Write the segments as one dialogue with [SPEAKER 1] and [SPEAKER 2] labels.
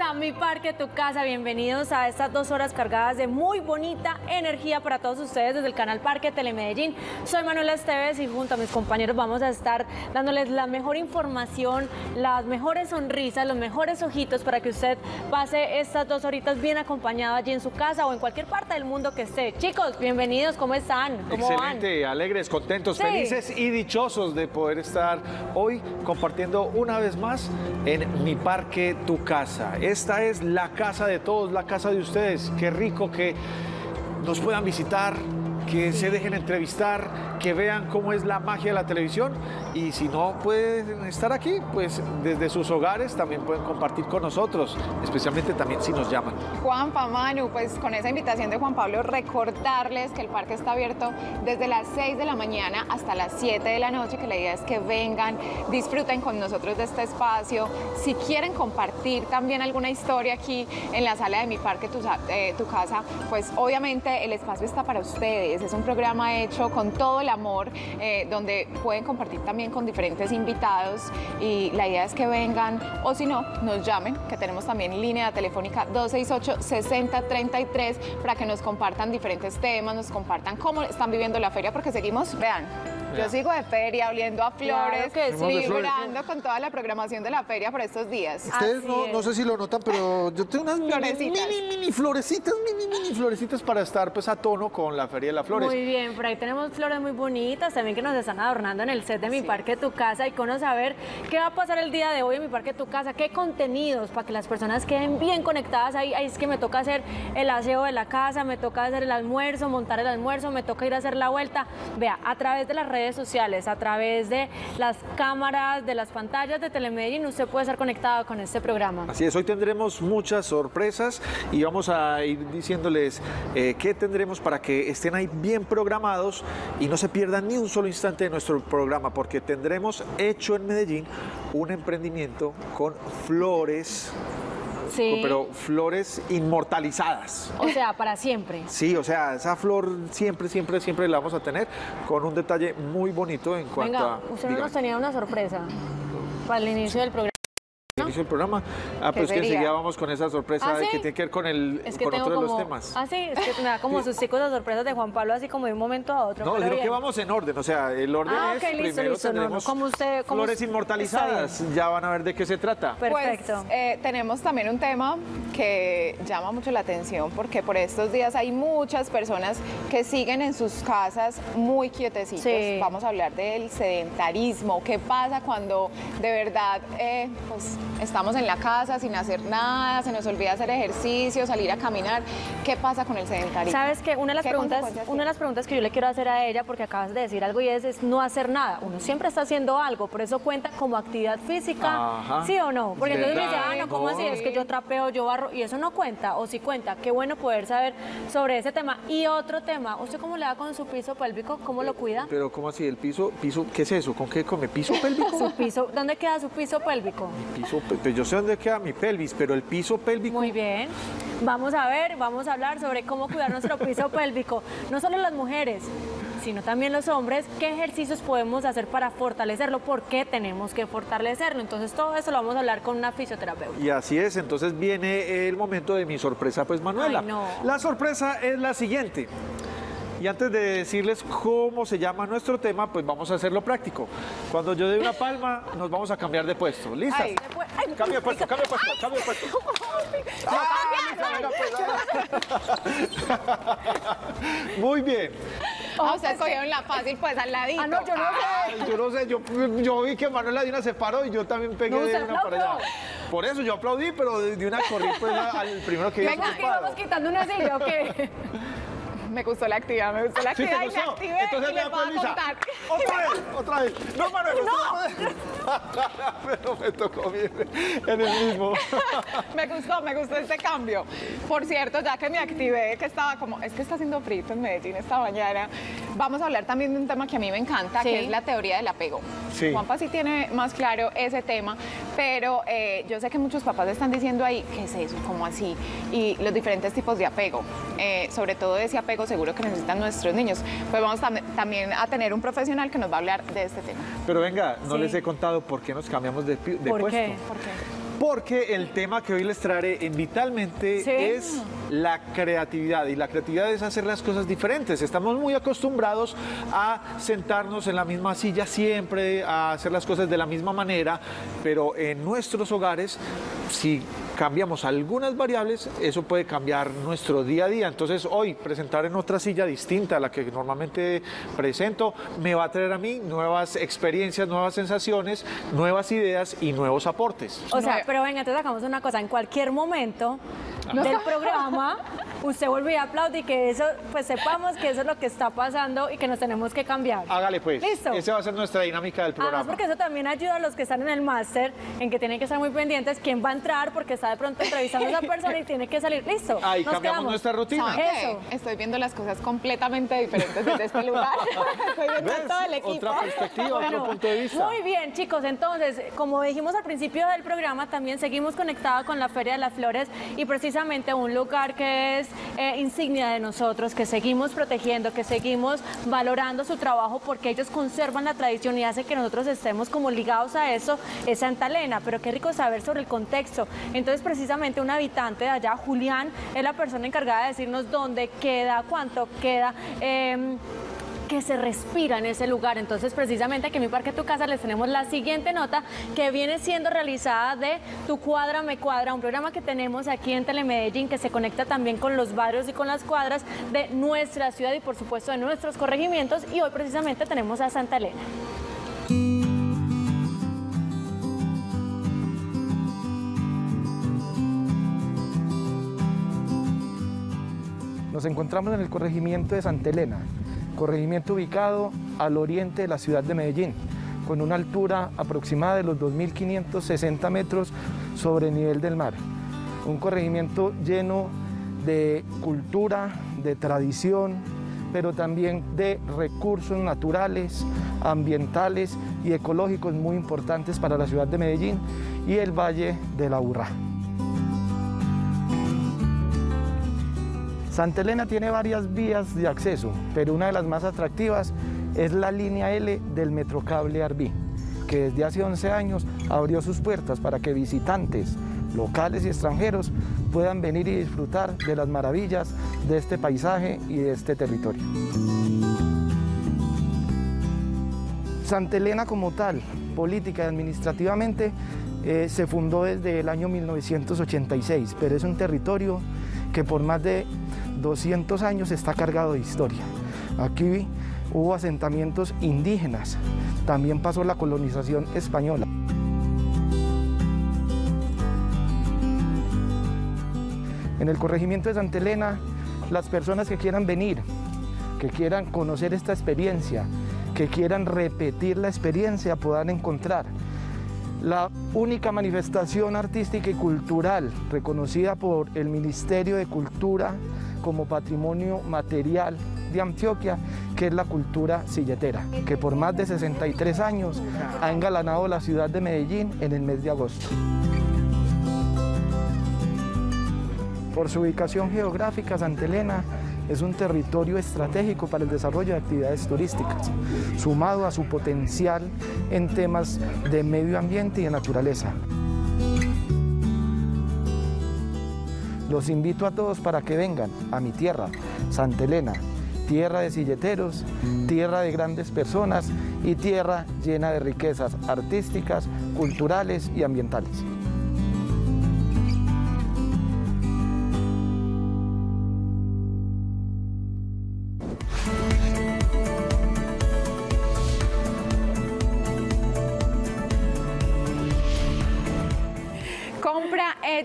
[SPEAKER 1] a Mi Parque, Tu Casa, bienvenidos a estas dos horas cargadas de muy bonita energía para todos ustedes desde el canal Parque Telemedellín. Soy Manuela Esteves y junto a mis compañeros vamos a estar dándoles la mejor información, las mejores sonrisas, los mejores ojitos para que usted pase estas dos horitas bien acompañado allí en su casa o en cualquier parte del mundo que esté. Chicos, bienvenidos, ¿cómo están? ¿Cómo
[SPEAKER 2] Excelente, alegres, contentos, felices y dichosos de poder estar hoy compartiendo una vez más en Mi Parque, Tu Casa. Esta es la casa de todos, la casa de ustedes. Qué rico que nos puedan visitar, que se dejen entrevistar, que vean cómo es la magia de la televisión y si no pueden estar aquí, pues desde sus hogares también pueden compartir con nosotros, especialmente también si nos llaman.
[SPEAKER 3] Juan Manu, pues con esa invitación de Juan Pablo, recordarles que el parque está abierto desde las 6 de la mañana hasta las 7 de la noche, que la idea es que vengan, disfruten con nosotros de este espacio. Si quieren compartir también alguna historia aquí en la sala de mi parque, tu, eh, tu casa, pues obviamente el espacio está para ustedes. Es un programa hecho con todo el amor, eh, donde pueden compartir también con diferentes invitados y la idea es que vengan o si no, nos llamen, que tenemos también línea telefónica 268-6033 para que nos compartan diferentes temas, nos compartan cómo están viviendo la feria, porque seguimos, vean, yo sigo de feria, oliendo a flores, vibrando con toda la programación de la feria por estos días.
[SPEAKER 2] Ustedes no, no, sé si lo notan, pero yo tengo unas mini, mini, florecitas, mini, mini florecitas para estar pues a tono con la Feria de las Flores.
[SPEAKER 1] Muy bien, por ahí tenemos flores muy bonitas también que nos están adornando en el set de Mi Parque Tu Casa. Y con saber qué va a pasar el día de hoy en Mi Parque Tu Casa, qué contenidos para que las personas queden bien conectadas. Ahí. Ahí es que me toca hacer el aseo de la casa, me toca hacer el almuerzo, montar el almuerzo, me toca ir a hacer la vuelta. Vea, a través de las redes sociales, a través de las cámaras, de las pantallas de Telemedellín, usted puede estar conectado con este programa.
[SPEAKER 2] Así es, hoy tendremos muchas sorpresas y vamos a ir diciéndoles eh, qué tendremos para que estén ahí bien programados y no se pierdan ni un solo instante de nuestro programa, porque tendremos hecho en Medellín un emprendimiento con flores pero flores inmortalizadas.
[SPEAKER 1] O sea, para siempre.
[SPEAKER 2] Sí, o sea, esa flor siempre, siempre, siempre la vamos a tener con un detalle muy bonito en cuanto
[SPEAKER 1] Venga, Usted nos tenía una sorpresa para el inicio del programa
[SPEAKER 2] el programa. Ah, pues que enseguida vamos con esa sorpresa ¿Ah, que tiene que ver con, el, con otro de los temas.
[SPEAKER 1] Ah, sí, es que me da como sus chicos de sorpresas de Juan Pablo, así como de un momento a otro.
[SPEAKER 2] No, creo que vamos en orden, o sea, el orden ah, es, primero tenemos como usted, flores inmortalizadas, ya van a ver de qué se trata.
[SPEAKER 3] Perfecto. Pues, eh, tenemos también un tema que llama mucho la atención, porque por estos días hay muchas personas que siguen en sus casas muy quietecitos. Vamos a hablar del sedentarismo, qué pasa cuando de verdad, eh, pues estamos en la casa sin hacer nada, se nos olvida hacer ejercicio, salir a caminar. ¿Qué pasa con el sedentarismo?
[SPEAKER 1] Sabes que una de las preguntas, una de las preguntas que yo le quiero hacer a ella, porque acabas de decir algo y es, es no hacer nada. Uno siempre está haciendo algo, por eso cuenta como actividad física, ¿sí o no? Porque entonces me dice, ah, no, ¿cómo así? Es que yo trapeo, yo barro, y eso no cuenta, o sí cuenta. Qué bueno poder saber sobre ese tema. Y otro tema, ¿usted cómo le da con su piso pélvico? ¿Cómo lo cuida?
[SPEAKER 2] Pero, ¿cómo así? ¿El piso? piso ¿Qué es eso? ¿Con qué come? ¿Piso pélvico?
[SPEAKER 1] su piso, ¿dónde queda su piso pélvico?
[SPEAKER 2] piso pues yo sé dónde queda mi pelvis, pero el piso pélvico...
[SPEAKER 1] Muy bien. Vamos a ver, vamos a hablar sobre cómo cuidar nuestro piso pélvico. No solo las mujeres, sino también los hombres, qué ejercicios podemos hacer para fortalecerlo, por qué tenemos que fortalecerlo. Entonces todo eso lo vamos a hablar con una fisioterapeuta.
[SPEAKER 2] Y así es, entonces viene el momento de mi sorpresa, pues Manuela. La sorpresa es la siguiente. Y antes de decirles cómo se llama nuestro tema, pues vamos a hacerlo práctico. Cuando yo dé una palma, nos vamos a cambiar de puesto. ¿Listas? cambio de puesto, cambio de puesto, cambio de puesto. Muy bien.
[SPEAKER 3] O sea, escogieron la fácil, pues al ladito.
[SPEAKER 1] Ah, no, yo no sé.
[SPEAKER 2] yo no sé, yo, yo vi que Manuela Dina se paró y yo también pegué de una para allá. Por eso yo aplaudí, pero de una corrí pues al primero que
[SPEAKER 1] Venga, que vamos quitando una silla, ¿o qué?
[SPEAKER 3] Me gustó la actividad, me gustó la actividad y me activé Entonces y les voy a contar.
[SPEAKER 2] Otra vez, otra vez. No, Manuel, no. Pero me tocó bien en el mismo.
[SPEAKER 3] me gustó, me gustó este cambio. Por cierto, ya que me activé, que estaba como, es que está haciendo frito en Medellín esta mañana, vamos a hablar también de un tema que a mí me encanta, que es la teoría del apego. Sí. Juanpa sí tiene más claro ese tema, pero eh, yo sé que muchos papás están diciendo ahí, ¿qué es eso? ¿Cómo así? Y los diferentes tipos de apego, eh, sobre todo ese apego seguro que necesitan nuestros niños. Pues vamos también a tener un profesional que nos va a hablar de este tema.
[SPEAKER 2] Pero venga, no les he contado por qué nos cambiamos de, de
[SPEAKER 1] ¿Por
[SPEAKER 2] puesto.
[SPEAKER 1] Qué? ¿Por qué?
[SPEAKER 2] Porque el tema que hoy les traeré en Vitalmente es la creatividad y la creatividad es hacer las cosas diferentes. Estamos muy acostumbrados a sentarnos en la misma silla siempre, a hacer las cosas de la misma manera, pero en nuestros hogares, si cambiamos algunas variables, eso puede cambiar nuestro día a día. Entonces hoy presentar en otra silla distinta a la que normalmente presento me va a traer a mí nuevas experiencias, nuevas sensaciones, nuevas ideas y nuevos aportes.
[SPEAKER 1] O sea, pero venga, entonces hagamos una cosa, en cualquier momento del programa usted vuelve a aplaudir que eso, pues sepamos que eso es lo que está pasando y que nos tenemos que cambiar.
[SPEAKER 2] Hágale pues.
[SPEAKER 1] Listo.
[SPEAKER 2] Esa va a ser nuestra dinámica del programa.
[SPEAKER 1] Además porque eso también ayuda a los que están en el máster, en que tienen que estar muy pendientes quién va a entrar porque está de pronto entrevistando a esa persona y tiene que salir. Listo.
[SPEAKER 2] Ahí cambiamos nuestra rutina.
[SPEAKER 3] Eso. Estoy viendo las cosas completamente diferentes desde este lugar. Estoy viendo todo el equipo.
[SPEAKER 2] Otra perspectiva, otro punto de vista.
[SPEAKER 1] Muy bien, chicos. Entonces, como dijimos al principio del programa, también seguimos conectados con la Feria de las Flores y precisamente un lugar que es eh, insignia de nosotros, que seguimos protegiendo, que seguimos valorando su trabajo porque ellos conservan la tradición y hace que nosotros estemos como ligados a eso, es Santa Elena, pero qué rico saber sobre el contexto. Entonces precisamente un habitante de allá, Julián, es la persona encargada de decirnos dónde queda, cuánto queda. Eh, que se respira en ese lugar. Entonces, precisamente aquí en mi Parque Tu Casa les tenemos la siguiente nota que viene siendo realizada de Tu Cuadra Me Cuadra, un programa que tenemos aquí en Telemedellín que se conecta también con los barrios y con las cuadras de nuestra ciudad y por supuesto de nuestros corregimientos. Y hoy precisamente tenemos a Santa Elena.
[SPEAKER 4] Nos encontramos en el corregimiento de Santa Elena, corregimiento ubicado al oriente de la ciudad de Medellín, con una altura aproximada de los 2.560 metros sobre el nivel del mar. Un corregimiento lleno de cultura, de tradición, pero también de recursos naturales, ambientales y ecológicos muy importantes para la ciudad de Medellín y el Valle de la Urra. Santa Elena tiene varias vías de acceso, pero una de las más atractivas es la línea L del Metrocable Arbí, que desde hace 11 años abrió sus puertas para que visitantes locales y extranjeros puedan venir y disfrutar de las maravillas de este paisaje y de este territorio. Santa Elena como tal, política y administrativamente, eh, se fundó desde el año 1986, pero es un territorio que por más de 200 años está cargado de historia. Aquí hubo asentamientos indígenas, también pasó la colonización española. En el corregimiento de Santa Elena, las personas que quieran venir, que quieran conocer esta experiencia, que quieran repetir la experiencia, puedan encontrar la única manifestación artística y cultural reconocida por el Ministerio de Cultura como patrimonio material de Antioquia, que es la cultura silletera, que por más de 63 años ha engalanado la ciudad de Medellín en el mes de agosto. Por su ubicación geográfica, Santa Elena es un territorio estratégico para el desarrollo de actividades turísticas, sumado a su potencial en temas de medio ambiente y de naturaleza. Los invito a todos para que vengan a mi tierra, Santa Elena, tierra de silleteros, tierra de grandes personas y tierra llena de riquezas artísticas, culturales y ambientales.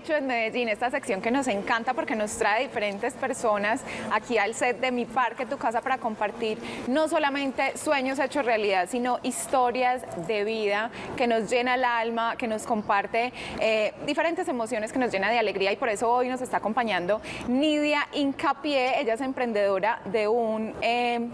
[SPEAKER 3] Hecho en Medellín, esta sección que nos encanta porque nos trae diferentes personas aquí al set de Mi Parque, Tu Casa, para compartir no solamente sueños hechos realidad, sino historias de vida que nos llena el alma, que nos comparte eh, diferentes emociones, que nos llena de alegría. Y por eso hoy nos está acompañando Nidia Incapié, ella es emprendedora de un... Eh,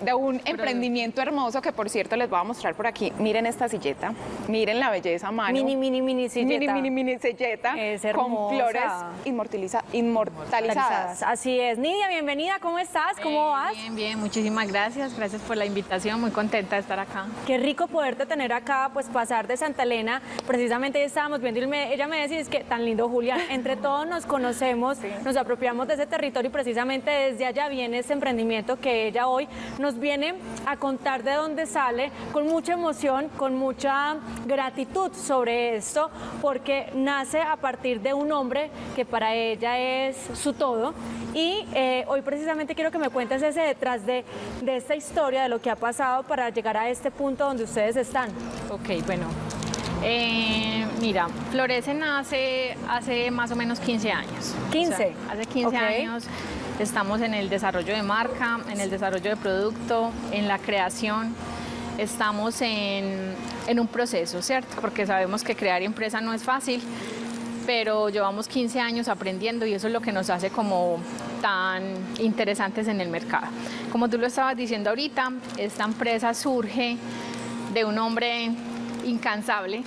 [SPEAKER 3] de un emprendimiento hermoso que por cierto les voy a mostrar por aquí. Miren esta silleta, miren la belleza, Manu.
[SPEAKER 1] Mini, mini, mini silleta.
[SPEAKER 3] Mini, mini, mini silleta
[SPEAKER 1] Es
[SPEAKER 3] con flores inmortaliza- inmortalizadas.
[SPEAKER 1] Así es. Nidia, bienvenida, ¿cómo estás? ¿Cómo
[SPEAKER 5] Eh,
[SPEAKER 1] vas?
[SPEAKER 5] Bien, bien, muchísimas gracias. Gracias por la invitación. Muy contenta de estar acá.
[SPEAKER 1] Qué rico poderte tener acá, pues pasar de Santa Elena. Precisamente estábamos viendo, y me- ella me decía, es que tan lindo, Julián. Entre todos nos conocemos, nos apropiamos de ese territorio y precisamente desde allá viene este emprendimiento que ella hoy nos viene a contar de dónde sale, con mucha emoción, con mucha gratitud sobre esto, porque nace a partir de un hombre que para ella es su todo. Y eh, hoy precisamente quiero que me cuentes ese detrás de, de esta historia, de lo que ha pasado para llegar a este punto donde ustedes están.
[SPEAKER 5] Ok, bueno. Eh, mira, Florece nace hace más o menos 15 años.
[SPEAKER 1] 15.
[SPEAKER 5] O sea, hace 15
[SPEAKER 1] Ok.
[SPEAKER 5] años estamos en el desarrollo de marca, en el desarrollo de producto, en la creación. Estamos en, en un proceso, ¿cierto? Porque sabemos que crear empresa no es fácil, pero llevamos 15 años aprendiendo y eso es lo que nos hace como tan interesantes en el mercado. Como tú lo estabas diciendo ahorita, esta empresa surge de un hombre incansable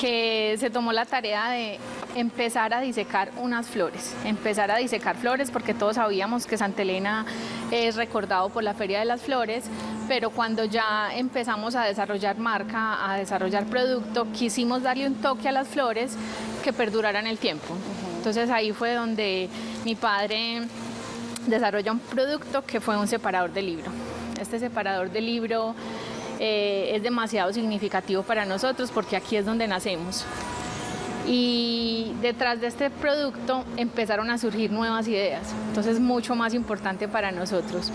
[SPEAKER 5] que se tomó la tarea de empezar a disecar unas flores, empezar a disecar flores porque todos sabíamos que Santa Elena es recordado por la Feria de las Flores, pero cuando ya empezamos a desarrollar marca, a desarrollar producto, quisimos darle un toque a las flores que perduraran el tiempo. Entonces ahí fue donde mi padre desarrolla un producto que fue un separador de libro. Este separador de libro eh, es demasiado significativo para nosotros porque aquí es donde nacemos. Y detrás de este producto empezaron a surgir nuevas ideas, entonces mucho más importante para nosotros.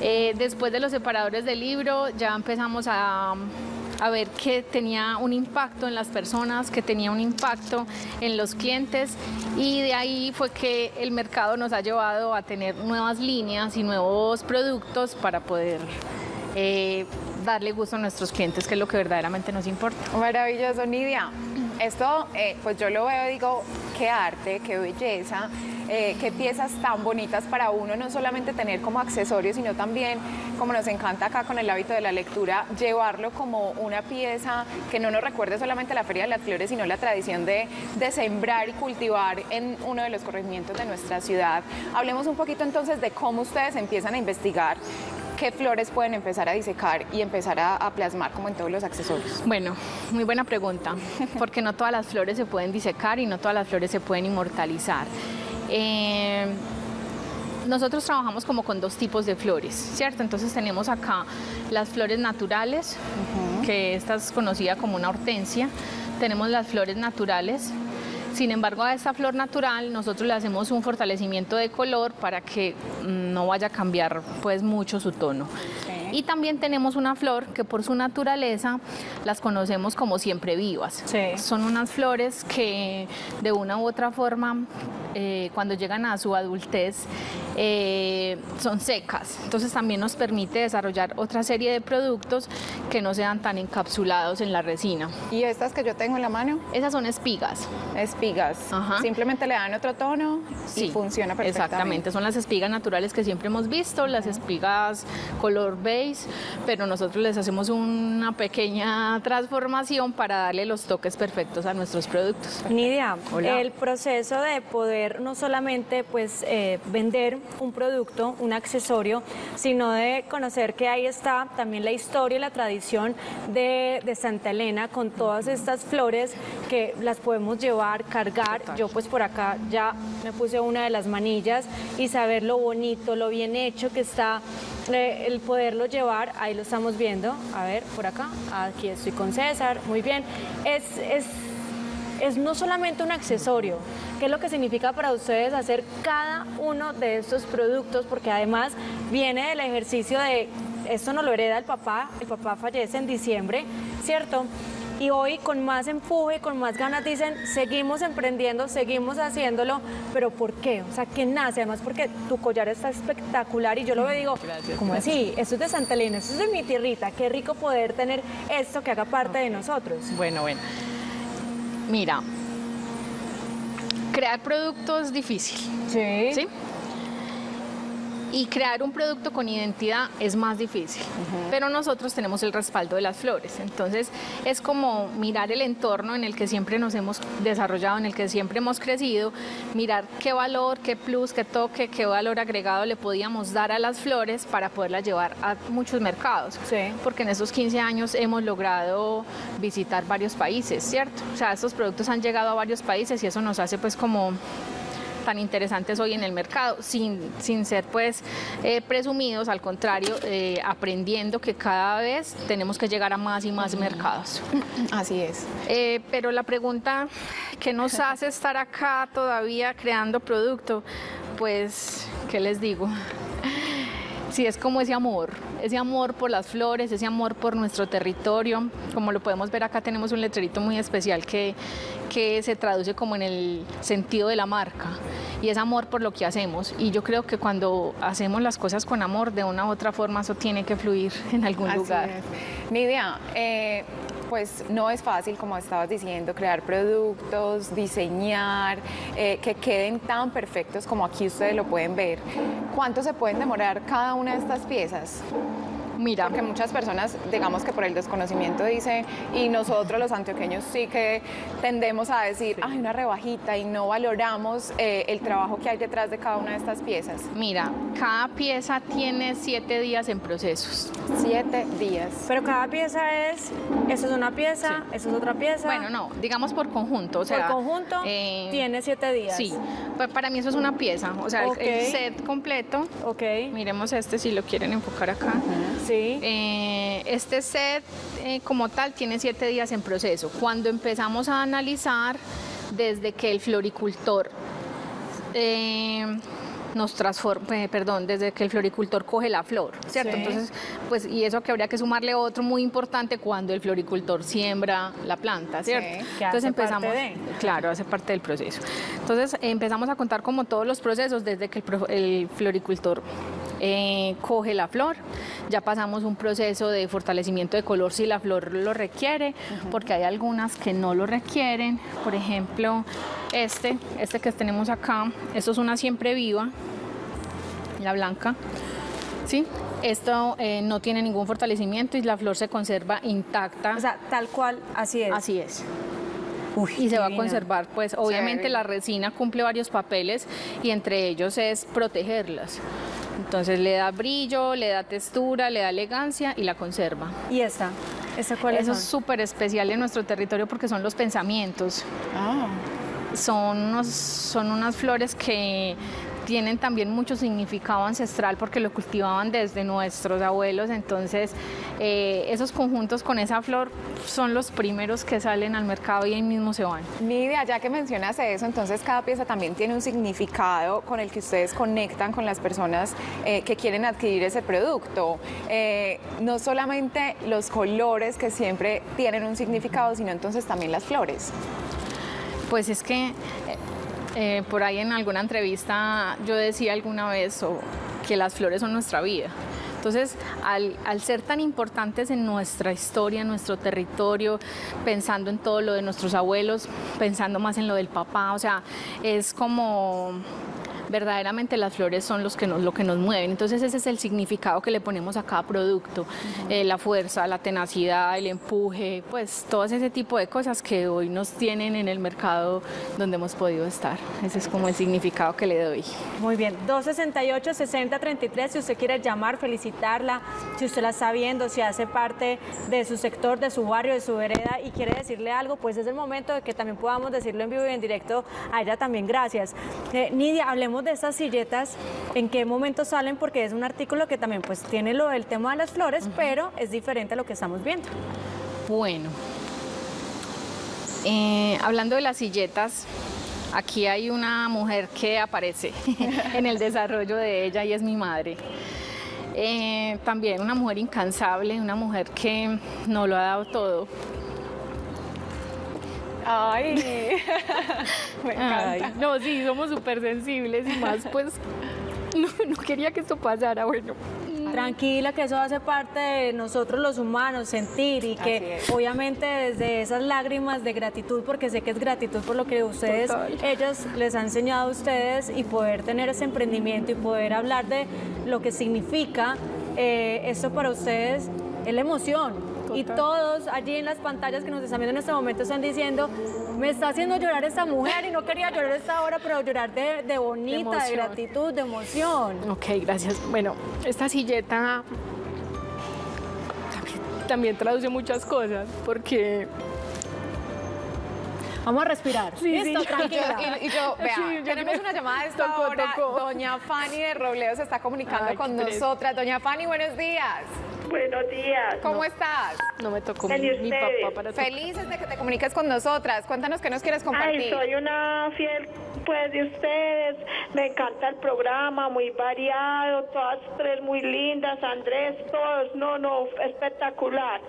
[SPEAKER 5] Eh, después de los separadores de libro ya empezamos a, a ver que tenía un impacto en las personas, que tenía un impacto en los clientes y de ahí fue que el mercado nos ha llevado a tener nuevas líneas y nuevos productos para poder eh, darle gusto a nuestros clientes, que es lo que verdaderamente nos importa.
[SPEAKER 3] Maravilloso, Nidia. Esto, eh, pues yo lo veo y digo, qué arte, qué belleza, eh, qué piezas tan bonitas para uno, no solamente tener como accesorio, sino también, como nos encanta acá con el hábito de la lectura, llevarlo como una pieza que no nos recuerde solamente la Feria de las Flores, sino la tradición de, de sembrar y cultivar en uno de los corregimientos de nuestra ciudad. Hablemos un poquito entonces de cómo ustedes empiezan a investigar qué flores pueden empezar a disecar y empezar a, a plasmar como en todos los accesorios.
[SPEAKER 5] Bueno, muy buena pregunta, porque no todas las flores se pueden disecar y no todas las flores se pueden inmortalizar. Eh, nosotros trabajamos como con dos tipos de flores, ¿cierto? Entonces tenemos acá las flores naturales, que esta es conocida como una hortensia. Tenemos las flores naturales. Sin embargo, a esta flor natural nosotros le hacemos un fortalecimiento de color para que mm, no vaya a cambiar pues mucho su tono. Y también tenemos una flor que por su naturaleza las conocemos como siempre vivas.
[SPEAKER 1] Sí.
[SPEAKER 5] Son unas flores que de una u otra forma, eh, cuando llegan a su adultez, eh, son secas. Entonces también nos permite desarrollar otra serie de productos que no sean tan encapsulados en la resina.
[SPEAKER 3] Y estas que yo tengo en la mano,
[SPEAKER 5] Esas son espigas.
[SPEAKER 3] espigas.
[SPEAKER 5] Ajá.
[SPEAKER 3] Simplemente le dan otro tono y funciona perfectamente.
[SPEAKER 5] Exactamente, son las espigas naturales que siempre hemos visto, las espigas color beige, pero nosotros les hacemos una pequeña transformación para darle los toques perfectos a nuestros productos.
[SPEAKER 1] Nidia,
[SPEAKER 5] Hola.
[SPEAKER 1] el proceso de poder no solamente pues eh, vender un producto, un accesorio, sino de conocer que ahí está también la historia y la tradición de, de Santa Elena con todas estas flores que las podemos llevar, cargar. Yo pues por acá ya me puse una de las manillas y saber lo bonito, lo bien hecho que está eh, el poderlo llevar, ahí lo estamos viendo, a ver, por acá, aquí estoy con César, muy bien, es, es es no solamente un accesorio, ¿qué es lo que significa para ustedes hacer cada uno de estos productos? Porque además viene del ejercicio de, esto no lo hereda el papá, el papá fallece en diciembre, ¿cierto? Y hoy con más empuje, con más ganas dicen, seguimos emprendiendo, seguimos haciéndolo, pero ¿por qué? O sea, ¿qué nace? Además porque tu collar está espectacular y yo lo digo,
[SPEAKER 5] Gracias,
[SPEAKER 1] ¿cómo
[SPEAKER 5] gracias.
[SPEAKER 1] así? Esto es de Santa Elena, esto es de mi tierrita, qué rico poder tener esto que haga parte de nosotros.
[SPEAKER 5] Bueno, bueno. Mira, crear productos es difícil.
[SPEAKER 1] Sí.
[SPEAKER 5] ¿sí? Y crear un producto con identidad es más difícil, pero nosotros tenemos el respaldo de las flores. Entonces es como mirar el entorno en el que siempre nos hemos desarrollado, en el que siempre hemos crecido, mirar qué valor, qué plus, qué toque, qué valor agregado le podíamos dar a las flores para poderlas llevar a muchos mercados.
[SPEAKER 1] Sí.
[SPEAKER 5] Porque en estos 15 años hemos logrado visitar varios países, ¿cierto? O sea, estos productos han llegado a varios países y eso nos hace pues como tan interesantes hoy en el mercado, sin, sin ser pues eh, presumidos, al contrario, eh, aprendiendo que cada vez tenemos que llegar a más y más mercados.
[SPEAKER 3] Así es.
[SPEAKER 5] Eh, pero la pregunta que nos hace estar acá todavía creando producto, pues, ¿qué les digo? Sí, es como ese amor, ese amor por las flores, ese amor por nuestro territorio. Como lo podemos ver acá tenemos un letrerito muy especial que, que se traduce como en el sentido de la marca y es amor por lo que hacemos. Y yo creo que cuando hacemos las cosas con amor, de una u otra forma eso tiene que fluir en algún
[SPEAKER 3] Así
[SPEAKER 5] lugar.
[SPEAKER 3] es. Nidia, eh, pues no es fácil, como estabas diciendo, crear productos, diseñar, eh, que queden tan perfectos como aquí ustedes lo pueden ver. ¿Cuánto se pueden demorar cada una de estas piezas?
[SPEAKER 5] Mira,
[SPEAKER 3] Porque muchas personas, digamos que por el desconocimiento dicen, y nosotros los antioqueños sí que tendemos a decir, hay una rebajita y no valoramos eh, el trabajo que hay detrás de cada una de estas piezas.
[SPEAKER 5] mira, cada pieza tiene siete días en procesos.
[SPEAKER 3] Siete días.
[SPEAKER 1] Pero cada pieza es, eso es una pieza, eso es otra pieza.
[SPEAKER 5] Bueno, no, digamos por conjunto. O
[SPEAKER 1] Por conjunto
[SPEAKER 5] eh,
[SPEAKER 1] tiene siete días.
[SPEAKER 5] Sí, pa- para mí eso es una pieza. O sea, el set completo.
[SPEAKER 1] Ok.
[SPEAKER 5] Miremos este si lo quieren enfocar acá.
[SPEAKER 1] Sí.
[SPEAKER 5] Eh, este set eh, como tal tiene siete días en proceso. Cuando empezamos a analizar desde que el floricultor eh, nos transforma, perdón, desde que el floricultor coge la flor, ¿cierto?
[SPEAKER 1] Sí.
[SPEAKER 5] Entonces, pues, y eso que habría que sumarle otro muy importante cuando el floricultor siembra la planta, ¿cierto?
[SPEAKER 3] Sí,
[SPEAKER 1] que
[SPEAKER 5] Entonces
[SPEAKER 1] hace parte
[SPEAKER 5] empezamos,
[SPEAKER 1] de.
[SPEAKER 5] claro, hace parte del proceso. Entonces empezamos a contar como todos los procesos desde que el, el floricultor eh, coge la flor, ya pasamos un proceso de fortalecimiento de color si la flor lo requiere, porque hay algunas que no lo requieren. Por ejemplo, este, este que tenemos acá, esto es una siempre viva, la blanca. ¿Sí? Esto eh, no tiene ningún fortalecimiento y la flor se conserva intacta.
[SPEAKER 1] O sea, tal cual, así es.
[SPEAKER 5] Así es.
[SPEAKER 1] Uy,
[SPEAKER 5] Y se va a conservar, pues obviamente la resina cumple varios papeles y entre ellos es protegerlas. Entonces le da brillo, le da textura, le da elegancia y la conserva.
[SPEAKER 1] ¿Y esta? ¿Esta cuál
[SPEAKER 5] Eso
[SPEAKER 1] es?
[SPEAKER 5] es súper especial en nuestro territorio porque son los pensamientos.
[SPEAKER 3] Ah.
[SPEAKER 5] Son, unos- son unas flores que tienen también mucho significado ancestral porque lo cultivaban desde nuestros abuelos. Entonces, eh, esos conjuntos con esa flor son los primeros que salen al mercado y ahí mismo se van.
[SPEAKER 3] Nidia, ya que mencionas eso, entonces cada pieza también tiene un significado con el que ustedes conectan con las personas eh, que quieren adquirir ese producto. Eh, no solamente los colores que siempre tienen un significado, sino entonces también las flores.
[SPEAKER 5] Pues es que eh, eh, por ahí en alguna entrevista yo decía alguna vez que las flores son nuestra vida. Entonces, al, al ser tan importantes en nuestra historia, en nuestro territorio, pensando en todo lo de nuestros abuelos, pensando más en lo del papá, o sea, es como verdaderamente las flores son los que nos, lo que nos mueven. Entonces ese es el significado que le ponemos a cada producto, Eh, la fuerza, la tenacidad, el empuje, pues todo ese tipo de cosas que hoy nos tienen en el mercado donde hemos podido estar. Ese es como el significado que le doy.
[SPEAKER 1] Muy bien, 268-6033, si usted quiere llamar, felicitarla, si usted la está viendo, si hace parte de su sector, de su barrio, de su vereda y quiere decirle algo, pues es el momento de que también podamos decirlo en vivo y en directo a ella también, gracias. Eh, Nidia, hablemos de estas silletas, en qué momento salen, porque es un artículo que también pues tiene lo del tema de las flores, pero es diferente a lo que estamos viendo.
[SPEAKER 5] Bueno, eh, hablando de las silletas, aquí hay una mujer que aparece en el desarrollo de ella y es mi madre. Eh, también una mujer incansable, una mujer que no lo ha dado todo.
[SPEAKER 3] Ay, me encanta.
[SPEAKER 5] Ay, no, sí, somos súper sensibles y más pues no, no quería que esto pasara, bueno.
[SPEAKER 1] Tranquila, que eso hace parte de nosotros los humanos, sentir y que obviamente desde esas lágrimas de gratitud, porque sé que es gratitud por lo que ustedes, ellos les han enseñado a ustedes y poder tener ese emprendimiento y poder hablar de lo que significa eh, esto para ustedes es la emoción. Y todos allí en las pantallas que nos están viendo en este momento están diciendo, me está haciendo llorar esta mujer y no quería llorar esta hora, pero llorar de, bonita, de, gratitud, de emoción.
[SPEAKER 6] Ok, gracias. Bueno, esta silleta también, traduce muchas cosas, porque
[SPEAKER 1] Vamos a respirar.
[SPEAKER 3] Sí, Listo, tranquila. Y, yo, vea, tenemos una llamada de esta hora. Doña Fanny de Robledo se está comunicando con nosotras. Doña Fanny, buenos días.
[SPEAKER 7] Buenos días.
[SPEAKER 3] ¿Cómo estás?
[SPEAKER 6] No me tocó mi, papá para
[SPEAKER 3] Felices de que te comuniques con nosotras. Cuéntanos qué nos quieres compartir.
[SPEAKER 7] Ay, soy una fiel pues de ustedes. Me encanta el programa, muy variado, todas tres muy lindas, Andrés, todos, no, no, espectacular.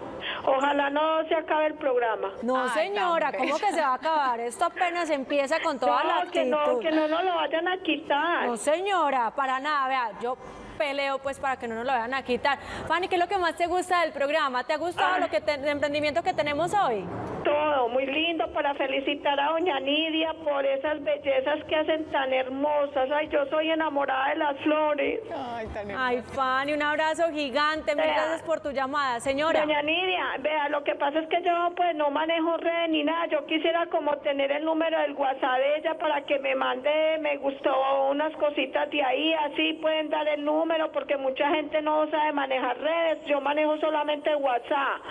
[SPEAKER 7] Ojalá no se acabe el programa.
[SPEAKER 1] No, señora, ¿cómo que se va a acabar? Esto apenas empieza con toda la actitud.
[SPEAKER 7] Que no, que no nos lo vayan a quitar.
[SPEAKER 1] No, señora, para nada, vea, yo peleo pues para que no nos lo vayan a quitar. Fanny, ¿qué es lo que más te gusta del programa? ¿Te ha gustado lo que el emprendimiento que tenemos hoy?
[SPEAKER 7] Todo, muy lindo para felicitar a doña Nidia por esas bellezas que hacen tan hermosas. Ay, yo soy enamorada de las flores.
[SPEAKER 1] Ay, Ay Fanny, un abrazo gigante. Mil gracias por tu llamada, señora.
[SPEAKER 7] Doña Nidia, vea, lo que pasa es que yo pues no manejo redes ni nada. Yo quisiera como tener el número del WhatsApp de ella para que me mande, me gustó unas cositas de ahí, así pueden dar el número porque mucha gente no sabe manejar redes. Yo manejo solamente WhatsApp.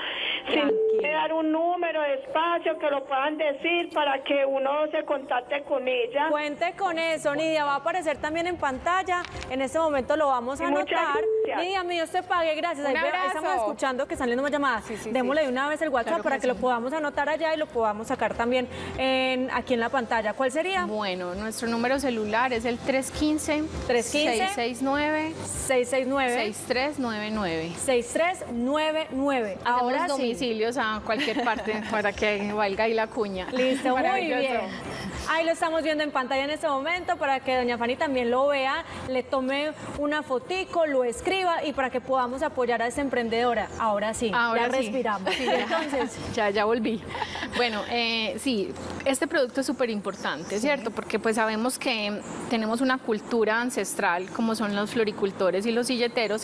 [SPEAKER 7] Si me dar un número de espacio que lo puedan decir para que uno se contacte con ella.
[SPEAKER 1] Cuente con eso, Nidia. Va a aparecer también en pantalla. En este momento lo vamos a anotar. Nidia, mi Dios te pague. Gracias. Ahí, estamos escuchando que están saliendo más llamadas. Démosle de una vez el WhatsApp para que, lo podamos anotar allá y lo podamos sacar también en, aquí en la pantalla. ¿Cuál sería?
[SPEAKER 5] Bueno, nuestro número celular es el 315 315 669
[SPEAKER 1] 669
[SPEAKER 5] 6399
[SPEAKER 1] 6399. Ahora
[SPEAKER 5] sí domicilios a cualquier parte para que valga ahí la cuña.
[SPEAKER 1] Listo, muy bien. Ahí lo estamos viendo en pantalla en este momento para que doña Fanny también lo vea, le tome una fotico, lo escriba y para que podamos apoyar a esta emprendedora. Ahora sí, ya respiramos.
[SPEAKER 5] entonces, ya, ya volví. Bueno, eh, sí, este producto es súper importante, ¿cierto? Porque pues sabemos que tenemos una cultura ancestral como son los floricultores y los silleteros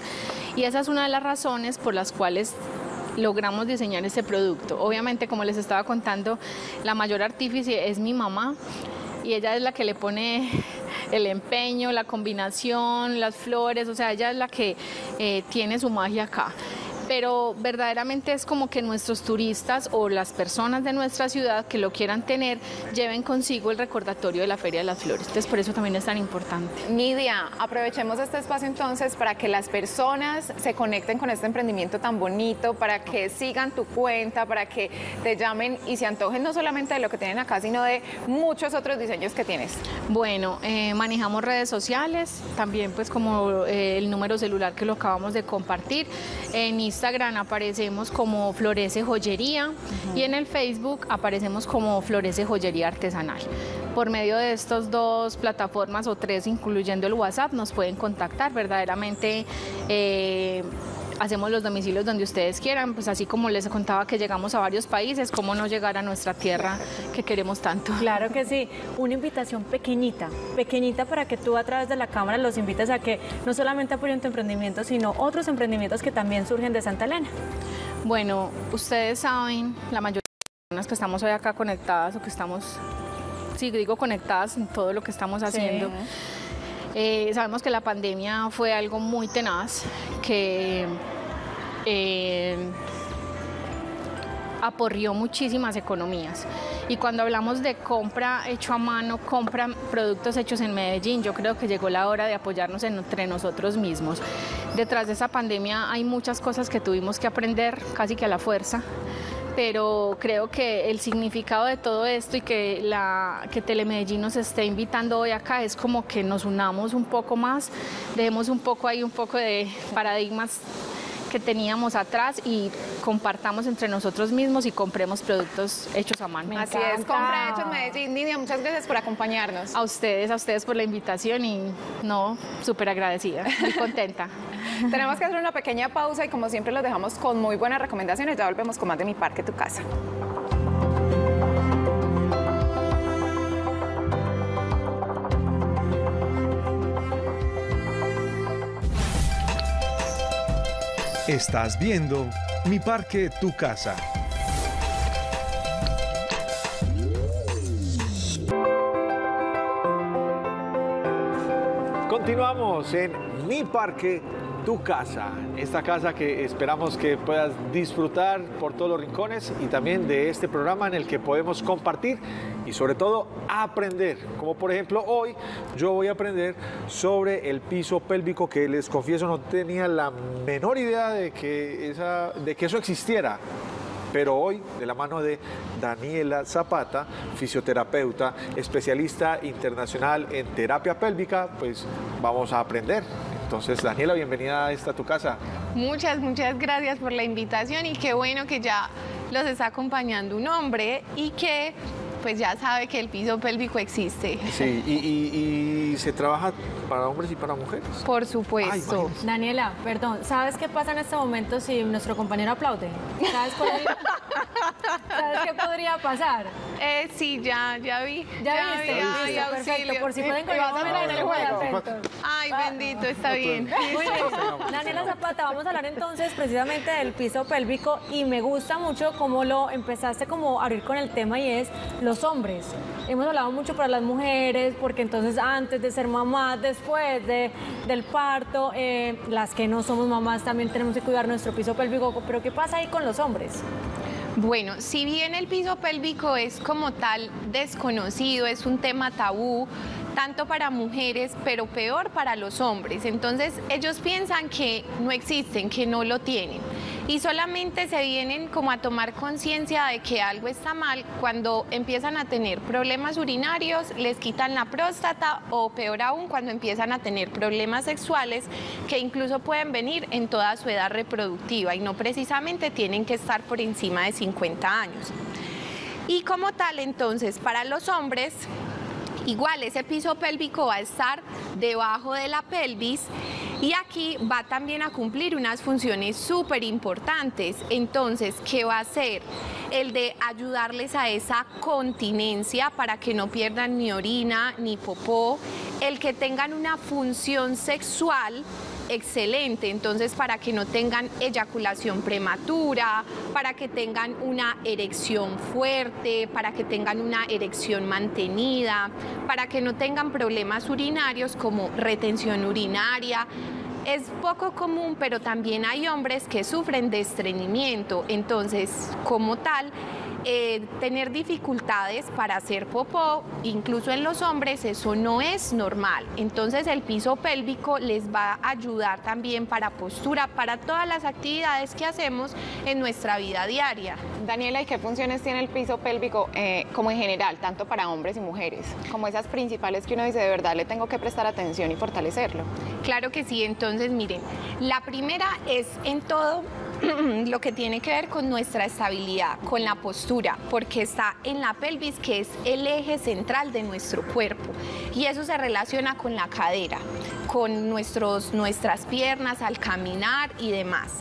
[SPEAKER 5] y esa es una de las razones por las cuales logramos diseñar este producto. Obviamente, como les estaba contando, la mayor artífice es mi mamá y ella es la que le pone el empeño, la combinación, las flores, o sea, ella es la que eh, tiene su magia acá pero verdaderamente es como que nuestros turistas o las personas de nuestra ciudad que lo quieran tener lleven consigo el recordatorio de la Feria de las Flores. Entonces por eso también es tan importante.
[SPEAKER 3] Nidia, aprovechemos este espacio entonces para que las personas se conecten con este emprendimiento tan bonito, para que sigan tu cuenta, para que te llamen y se antojen no solamente de lo que tienen acá, sino de muchos otros diseños que tienes.
[SPEAKER 5] Bueno, eh, manejamos redes sociales, también pues como eh, el número celular que lo acabamos de compartir. En Instagram aparecemos como Florece Joyería y en el Facebook aparecemos como Florece Joyería Artesanal. Por medio de estas dos plataformas o tres, incluyendo el WhatsApp, nos pueden contactar. Verdaderamente eh, hacemos los domicilios donde ustedes quieran, pues así como les contaba que llegamos a varios países, cómo no llegar a nuestra tierra que queremos tanto.
[SPEAKER 1] Claro que sí, una invitación pequeñita, pequeñita para que tú a través de la cámara los invites a que no solamente apoyen tu emprendimiento, sino otros emprendimientos que también surgen de Santa Elena.
[SPEAKER 5] Bueno, ustedes saben, la mayoría de las personas que estamos hoy acá conectadas o que estamos, sí, digo conectadas en todo lo que estamos haciendo. Eh, sabemos que la pandemia fue algo muy tenaz, que eh, aporrió muchísimas economías. Y cuando hablamos de compra hecho a mano, compra productos hechos en Medellín, yo creo que llegó la hora de apoyarnos entre nosotros mismos. Detrás de esa pandemia hay muchas cosas que tuvimos que aprender casi que a la fuerza pero creo que el significado de todo esto y que, la, que Telemedellín nos esté invitando hoy acá es como que nos unamos un poco más, dejemos un poco ahí un poco de paradigmas que teníamos atrás y compartamos entre nosotros mismos y compremos productos hechos a mano.
[SPEAKER 3] Así es, compra hechos Medellín. Nidia, muchas gracias por acompañarnos.
[SPEAKER 5] A ustedes, a ustedes por la invitación y no, súper agradecida, muy contenta.
[SPEAKER 3] Tenemos que hacer una pequeña pausa y como siempre los dejamos con muy buenas recomendaciones. Ya volvemos con más de Mi Parque, Tu Casa.
[SPEAKER 8] Estás viendo Mi Parque, Tu Casa.
[SPEAKER 2] Continuamos en Mi Parque, Tu Casa. Esta casa que esperamos que puedas disfrutar por todos los rincones y también de este programa en el que podemos compartir y sobre todo aprender. Como por ejemplo hoy yo voy a aprender sobre el piso pélvico que les confieso no tenía la menor idea de que, esa, de que eso existiera. Pero hoy, de la mano de Daniela Zapata, fisioterapeuta, especialista internacional en terapia pélvica, pues vamos a aprender. Entonces, Daniela, bienvenida a esta tu casa.
[SPEAKER 9] Muchas, muchas gracias por la invitación y qué bueno que ya los está acompañando un hombre y que pues ya sabe que el piso pélvico existe.
[SPEAKER 2] Sí, y, y- y se trabaja para hombres y para mujeres.
[SPEAKER 9] Por supuesto.
[SPEAKER 1] Daniela, perdón, ¿sabes qué pasa en este momento si nuestro compañero aplaude? ¿Sabes, cuál es- ¿Sabes qué podría pasar?
[SPEAKER 9] Eh, sí, ya, ya vi.
[SPEAKER 1] Ya,
[SPEAKER 9] vi,
[SPEAKER 1] viste,
[SPEAKER 9] ay,
[SPEAKER 1] listo, perfecto. Por si pueden
[SPEAKER 3] Y vas a
[SPEAKER 1] colgar
[SPEAKER 3] ver el juego.
[SPEAKER 9] Ay, bendito, está bien.
[SPEAKER 1] Muy bien. Daniela Zapata, vamos a hablar entonces precisamente del piso pélvico y me gusta mucho cómo lo empezaste como a abrir con el tema y es los hombres. Hemos hablado mucho para las mujeres porque entonces antes de ser mamás, después de, del parto, eh, las que no somos mamás también tenemos que cuidar nuestro piso pélvico, pero ¿qué pasa ahí con los hombres?
[SPEAKER 9] Bueno, si bien el piso pélvico es como tal desconocido, es un tema tabú, tanto para mujeres, pero peor para los hombres. Entonces ellos piensan que no existen, que no lo tienen. Y solamente se vienen como a tomar conciencia de que algo está mal cuando empiezan a tener problemas urinarios, les quitan la próstata o peor aún cuando empiezan a tener problemas sexuales que incluso pueden venir en toda su edad reproductiva y no precisamente tienen que estar por encima de 50 años. Y como tal, entonces, para los hombres, igual ese piso pélvico va a estar debajo de la pelvis y aquí va también a cumplir unas funciones súper importantes. Entonces, ¿qué va a hacer? El de ayudarles a esa continencia para que no pierdan ni orina ni popó, el que tengan una función sexual excelente, entonces para que no tengan eyaculación prematura, para que tengan una erección fuerte, para que tengan una erección mantenida, para que no tengan problemas urinarios como retención urinaria. Es poco común, pero también hay hombres que sufren de estreñimiento, entonces como tal eh, tener dificultades para hacer popó, incluso en los hombres, eso no es normal. Entonces el piso pélvico les va a ayudar también para postura, para todas las actividades que hacemos en nuestra vida diaria.
[SPEAKER 3] Daniela, ¿y qué funciones tiene el piso pélvico eh, como en general, tanto para hombres y mujeres? Como esas principales que uno dice, de verdad le tengo que prestar atención y fortalecerlo.
[SPEAKER 9] Claro que sí, entonces miren, la primera es en todo lo que tiene que ver con nuestra estabilidad, con la postura, porque está en la pelvis, que es el eje central de nuestro cuerpo. Y eso se relaciona con la cadera, con nuestros, nuestras piernas al caminar y demás.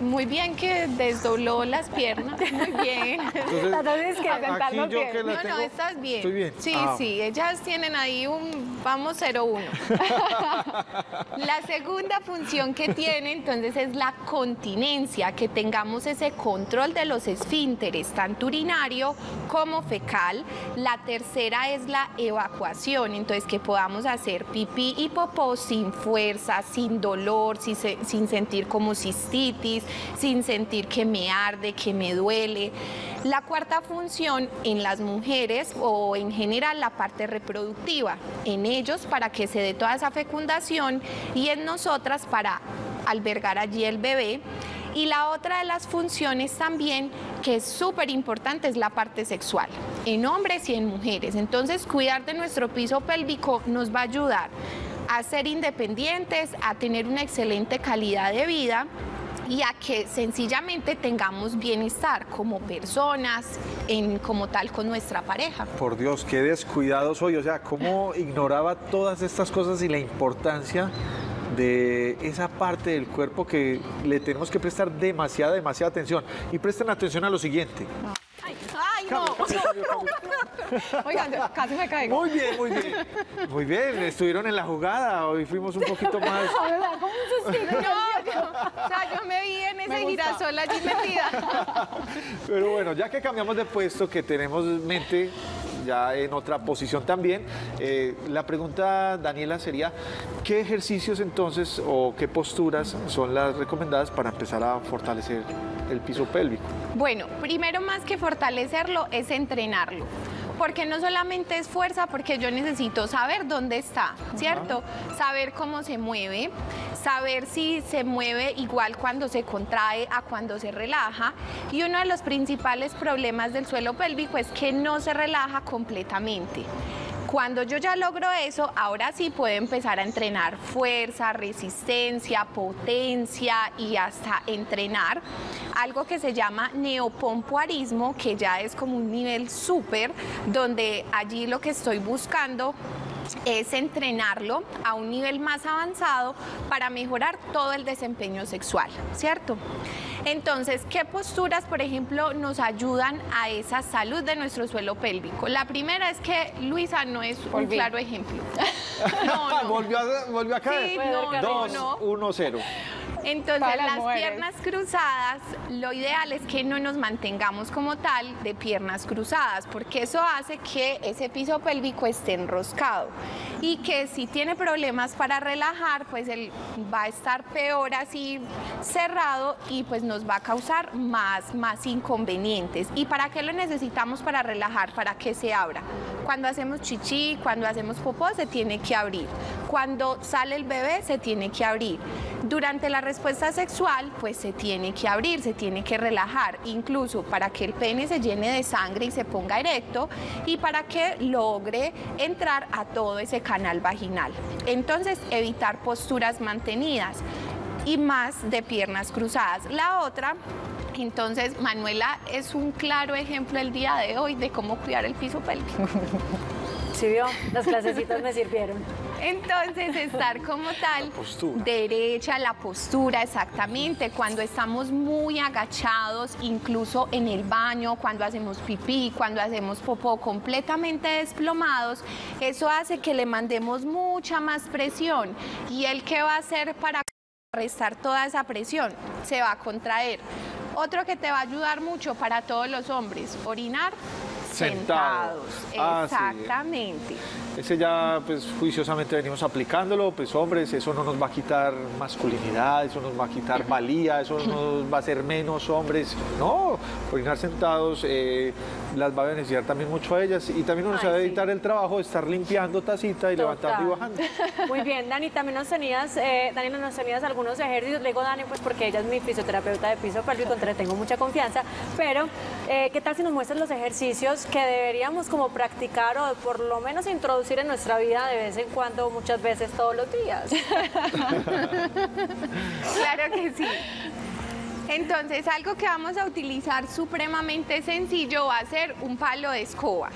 [SPEAKER 9] Muy bien que desdobló las piernas, muy bien.
[SPEAKER 2] Entonces,
[SPEAKER 3] que
[SPEAKER 2] aquí yo
[SPEAKER 3] bien.
[SPEAKER 2] que la
[SPEAKER 9] No,
[SPEAKER 2] tengo,
[SPEAKER 9] no, estás bien.
[SPEAKER 2] Estoy bien.
[SPEAKER 9] Sí,
[SPEAKER 2] Ah,
[SPEAKER 9] sí, ellas tienen ahí un, vamos 0-1. la segunda función que tiene entonces es la continencia, que tengamos ese control de los esfínteres, tanto urinario como fecal. La tercera es la evacuación, entonces que podamos hacer pipí y popó sin fuerza, sin dolor, sin, se- sin sentir como cistitis, sin sentir que me arde, que me duele. La cuarta función en las mujeres o en general la parte reproductiva, en ellos para que se dé toda esa fecundación y en nosotras para albergar allí el bebé. Y la otra de las funciones también, que es súper importante, es la parte sexual, en hombres y en mujeres. Entonces, cuidar de nuestro piso pélvico nos va a ayudar a ser independientes, a tener una excelente calidad de vida y a que sencillamente tengamos bienestar como personas, en, como tal con nuestra pareja.
[SPEAKER 2] Por Dios, qué descuidado soy. O sea, cómo ignoraba todas estas cosas y la importancia de esa parte del cuerpo que le tenemos que prestar demasiada, demasiada atención. Y presten atención a lo siguiente.
[SPEAKER 9] ¡Ay, no!
[SPEAKER 3] Oigan, casi me caigo.
[SPEAKER 2] Muy bien, muy bien. Muy bien, estuvieron en la jugada. Hoy fuimos un poquito más.
[SPEAKER 9] como un sustito. No, yo, o sea, yo me vi en ese girasol allí metida.
[SPEAKER 2] Pero bueno, ya que cambiamos de puesto, que tenemos mente ya en otra posición también, eh, la pregunta, Daniela, sería, ¿qué ejercicios entonces o qué posturas son las recomendadas para empezar a fortalecer el piso pélvico?
[SPEAKER 9] Bueno, primero más que fortalecerlo es entrenarlo porque no solamente es fuerza, porque yo necesito saber dónde está, ¿cierto? Saber cómo se mueve, saber si se mueve igual cuando se contrae a cuando se relaja. Y uno de los principales problemas del suelo pélvico es que no se relaja completamente. Cuando yo ya logro eso, ahora sí puedo empezar a entrenar fuerza, resistencia, potencia y hasta entrenar algo que se llama neopompoarismo, que ya es como un nivel súper, donde allí lo que estoy buscando es entrenarlo a un nivel más avanzado para mejorar todo el desempeño sexual, ¿cierto? Entonces, ¿qué posturas, por ejemplo, nos ayudan a esa salud de nuestro suelo pélvico? La primera es que Luisa no es un claro ejemplo.
[SPEAKER 2] no, no. volvió, a, volvió a caer.
[SPEAKER 9] Sí, no,
[SPEAKER 2] Dos,
[SPEAKER 9] no.
[SPEAKER 2] uno, cero.
[SPEAKER 9] Entonces,
[SPEAKER 3] Para las
[SPEAKER 9] las
[SPEAKER 3] mujeres.
[SPEAKER 9] piernas cruzadas, lo ideal es que no nos mantengamos como tal de piernas cruzadas, porque eso hace que ese piso pélvico esté enroscado y que si tiene problemas para relajar, pues él va a estar peor así cerrado y pues nos va a causar más, más inconvenientes. ¿Y para qué lo necesitamos para relajar? Para que se abra. Cuando hacemos chichi, cuando hacemos popó, se tiene que abrir. Cuando sale el bebé, se tiene que abrir. Durante la respuesta sexual, pues se tiene que abrir, se tiene que relajar, incluso para que el pene se llene de sangre y se ponga erecto y para que logre entrar a todo ese canal vaginal. Entonces, evitar posturas mantenidas y más de piernas cruzadas. La otra, entonces, Manuela es un claro ejemplo el día de hoy de cómo cuidar el piso pélvico.
[SPEAKER 1] Sí, vio, las clasecitas me sirvieron.
[SPEAKER 9] Entonces, estar como tal,
[SPEAKER 2] postura.
[SPEAKER 9] derecha, la postura, exactamente, cuando estamos muy agachados, incluso en el baño, cuando hacemos pipí, cuando hacemos popó completamente desplomados, eso hace que le mandemos mucha más presión. ¿Y el qué va a hacer para restar toda esa presión? Se va a contraer. Otro que te va a ayudar mucho para todos los hombres, orinar
[SPEAKER 2] Sentados.
[SPEAKER 9] sentados.
[SPEAKER 2] Ah, sí.
[SPEAKER 9] Exactamente.
[SPEAKER 2] Ese ya, pues, juiciosamente venimos aplicándolo, pues, hombres, eso no nos va a quitar masculinidad, eso nos va a quitar valía, eso no nos va a hacer menos hombres. No, orinar sentados eh, las va a beneficiar también mucho a ellas y también uno se
[SPEAKER 1] Ay,
[SPEAKER 2] va a
[SPEAKER 1] sí.
[SPEAKER 2] evitar el trabajo de estar limpiando tacita y levantando y bajando.
[SPEAKER 1] Muy bien, Dani, también nos tenías, eh, Dani, nos tenías algunos ejercicios. Le digo Dani, pues porque ella es mi fisioterapeuta de piso pélvico, entonces le tengo mucha confianza. Pero, eh, ¿qué tal si nos muestras los ejercicios que deberíamos como practicar o por lo menos introducir en nuestra vida de vez en cuando, muchas veces, todos los días?
[SPEAKER 9] Claro que sí. Entonces, algo que vamos a utilizar supremamente sencillo va a ser un palo de escoba.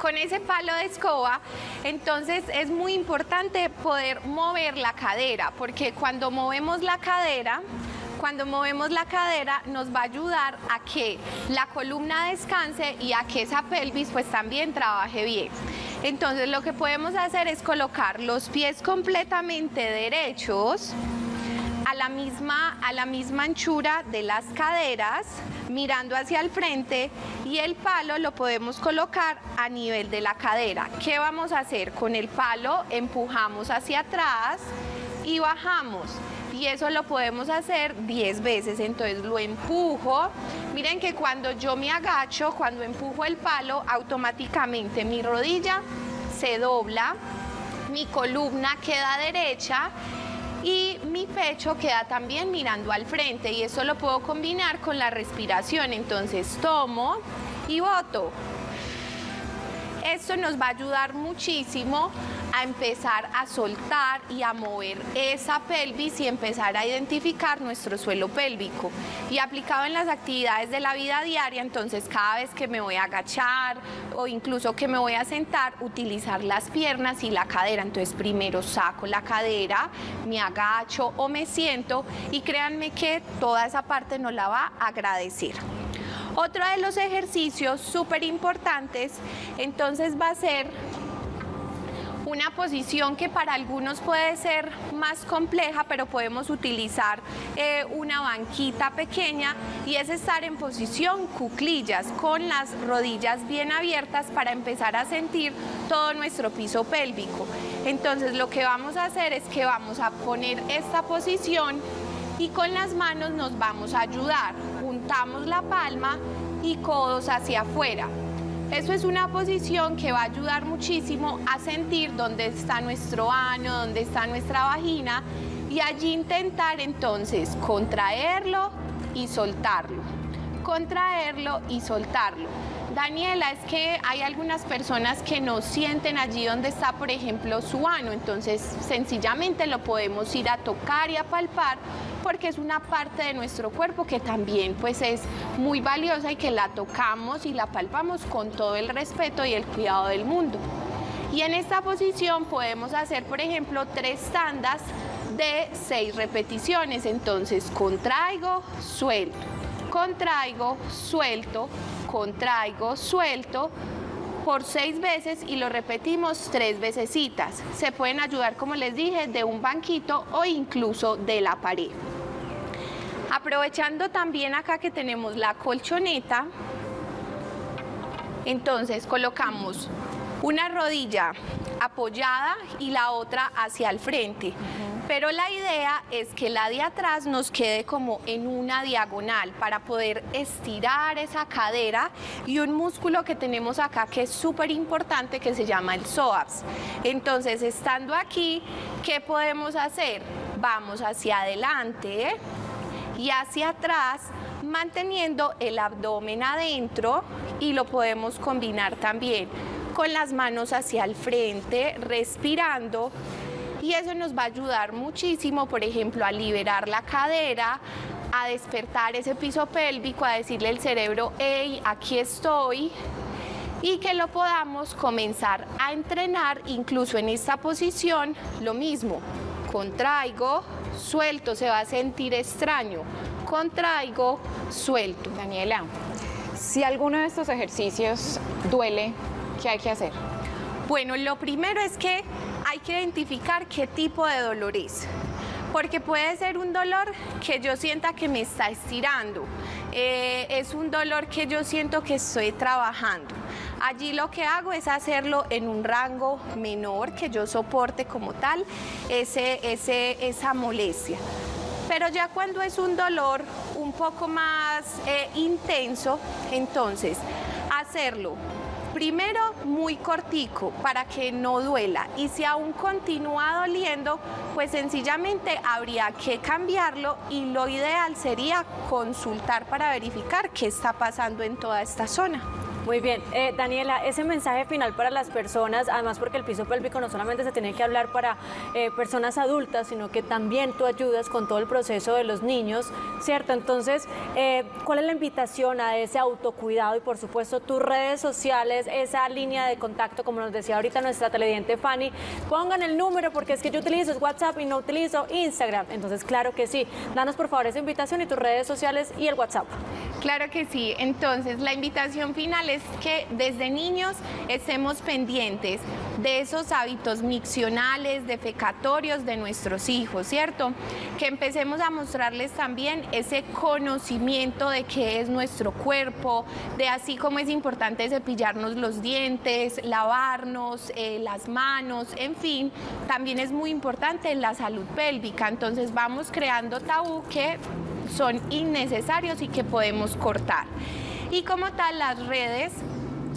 [SPEAKER 9] Con ese palo de escoba, entonces es muy importante poder mover la cadera, porque cuando movemos la cadera, cuando movemos la cadera nos va a ayudar a que la columna descanse y a que esa pelvis pues también trabaje bien. Entonces lo que podemos hacer es colocar los pies completamente derechos, a la misma, a la misma anchura de las caderas, mirando hacia el frente y el palo lo podemos colocar a nivel de la cadera. ¿Qué vamos a hacer? Con el palo empujamos hacia atrás y bajamos. Y eso lo podemos hacer 10 veces. Entonces lo empujo. Miren que cuando yo me agacho, cuando empujo el palo, automáticamente mi rodilla se dobla, mi columna queda derecha y mi pecho queda también mirando al frente y eso lo puedo combinar con la respiración. Entonces tomo y boto. Esto nos va a ayudar muchísimo a empezar a soltar y a mover esa pelvis y empezar a identificar nuestro suelo pélvico. Y aplicado en las actividades de la vida diaria, entonces cada vez que me voy a agachar o incluso que me voy a sentar, utilizar las piernas y la cadera. Entonces primero saco la cadera, me agacho o me siento y créanme que toda esa parte nos la va a agradecer. Otro de los ejercicios súper importantes entonces va a ser una posición que para algunos puede ser más compleja, pero podemos utilizar eh, una banquita pequeña y es estar en posición cuclillas con las rodillas bien abiertas para empezar a sentir todo nuestro piso pélvico. Entonces lo que vamos a hacer es que vamos a poner esta posición y con las manos nos vamos a ayudar. Juntamos la palma y codos hacia afuera. Eso es una posición que va a ayudar muchísimo a sentir dónde está nuestro ano, dónde está nuestra vagina y allí intentar entonces contraerlo y soltarlo. Contraerlo y soltarlo. Daniela, es que hay algunas personas que no sienten allí donde está, por ejemplo, su ano, entonces sencillamente lo podemos ir a tocar y a palpar porque es una parte de nuestro cuerpo que también pues es muy valiosa y que la tocamos y la palpamos con todo el respeto y el cuidado del mundo. Y en esta posición podemos hacer, por ejemplo, tres tandas de seis repeticiones. Entonces, contraigo, suelto, contraigo, suelto, contraigo, suelto por seis veces y lo repetimos tres veces. Se pueden ayudar, como les dije, de un banquito o incluso de la pared. Aprovechando también acá que tenemos la colchoneta, entonces colocamos una rodilla apoyada y la otra hacia el frente. Pero la idea es que la de atrás nos quede como en una diagonal para poder estirar esa cadera y un músculo que tenemos acá que es súper importante que se llama el psoas. Entonces, estando aquí, ¿qué podemos hacer? Vamos hacia adelante y hacia atrás manteniendo el abdomen adentro y lo podemos combinar también con las manos hacia el frente, respirando. Y eso nos va a ayudar muchísimo, por ejemplo, a liberar la cadera, a despertar ese piso pélvico, a decirle al cerebro, hey, aquí estoy, y que lo podamos comenzar a entrenar incluso en esta posición, lo mismo, contraigo, suelto, se va a sentir extraño, contraigo, suelto.
[SPEAKER 3] Daniela, si alguno de estos ejercicios duele, ¿qué hay que hacer?
[SPEAKER 9] Bueno, lo primero es que hay que identificar qué tipo de dolor es. Porque puede ser un dolor que yo sienta que me está estirando, eh, es un dolor que yo siento que estoy trabajando. Allí lo que hago es hacerlo en un rango menor que yo soporte como tal ese, esa molestia. Pero ya cuando es un dolor un poco más eh, intenso, entonces hacerlo Primero, muy cortico para que no duela y si aún continúa doliendo, pues sencillamente habría que cambiarlo y lo ideal sería consultar para verificar qué está pasando en toda esta zona.
[SPEAKER 1] Muy bien, eh, Daniela, ese mensaje final para las personas, además porque el piso pélvico no solamente se tiene que hablar para eh, personas adultas, sino que también tú ayudas con todo el proceso de los niños, ¿cierto? Entonces, eh, ¿cuál es la invitación a ese autocuidado y por supuesto tus redes sociales, esa línea de contacto, como nos decía ahorita nuestra televidente Fanny, pongan el número porque es que yo utilizo WhatsApp y no utilizo Instagram, entonces claro que sí, danos por favor esa invitación y tus redes sociales y el WhatsApp.
[SPEAKER 9] Claro que sí, entonces la invitación final es que desde niños estemos pendientes de esos hábitos miccionales, defecatorios de nuestros hijos, ¿cierto? Que empecemos a mostrarles también ese conocimiento de qué es nuestro cuerpo, de así como es importante cepillarnos los dientes, lavarnos eh, las manos, en fin, también es muy importante la salud pélvica. Entonces vamos creando tabú que son innecesarios y que podemos cortar. Y como tal, las redes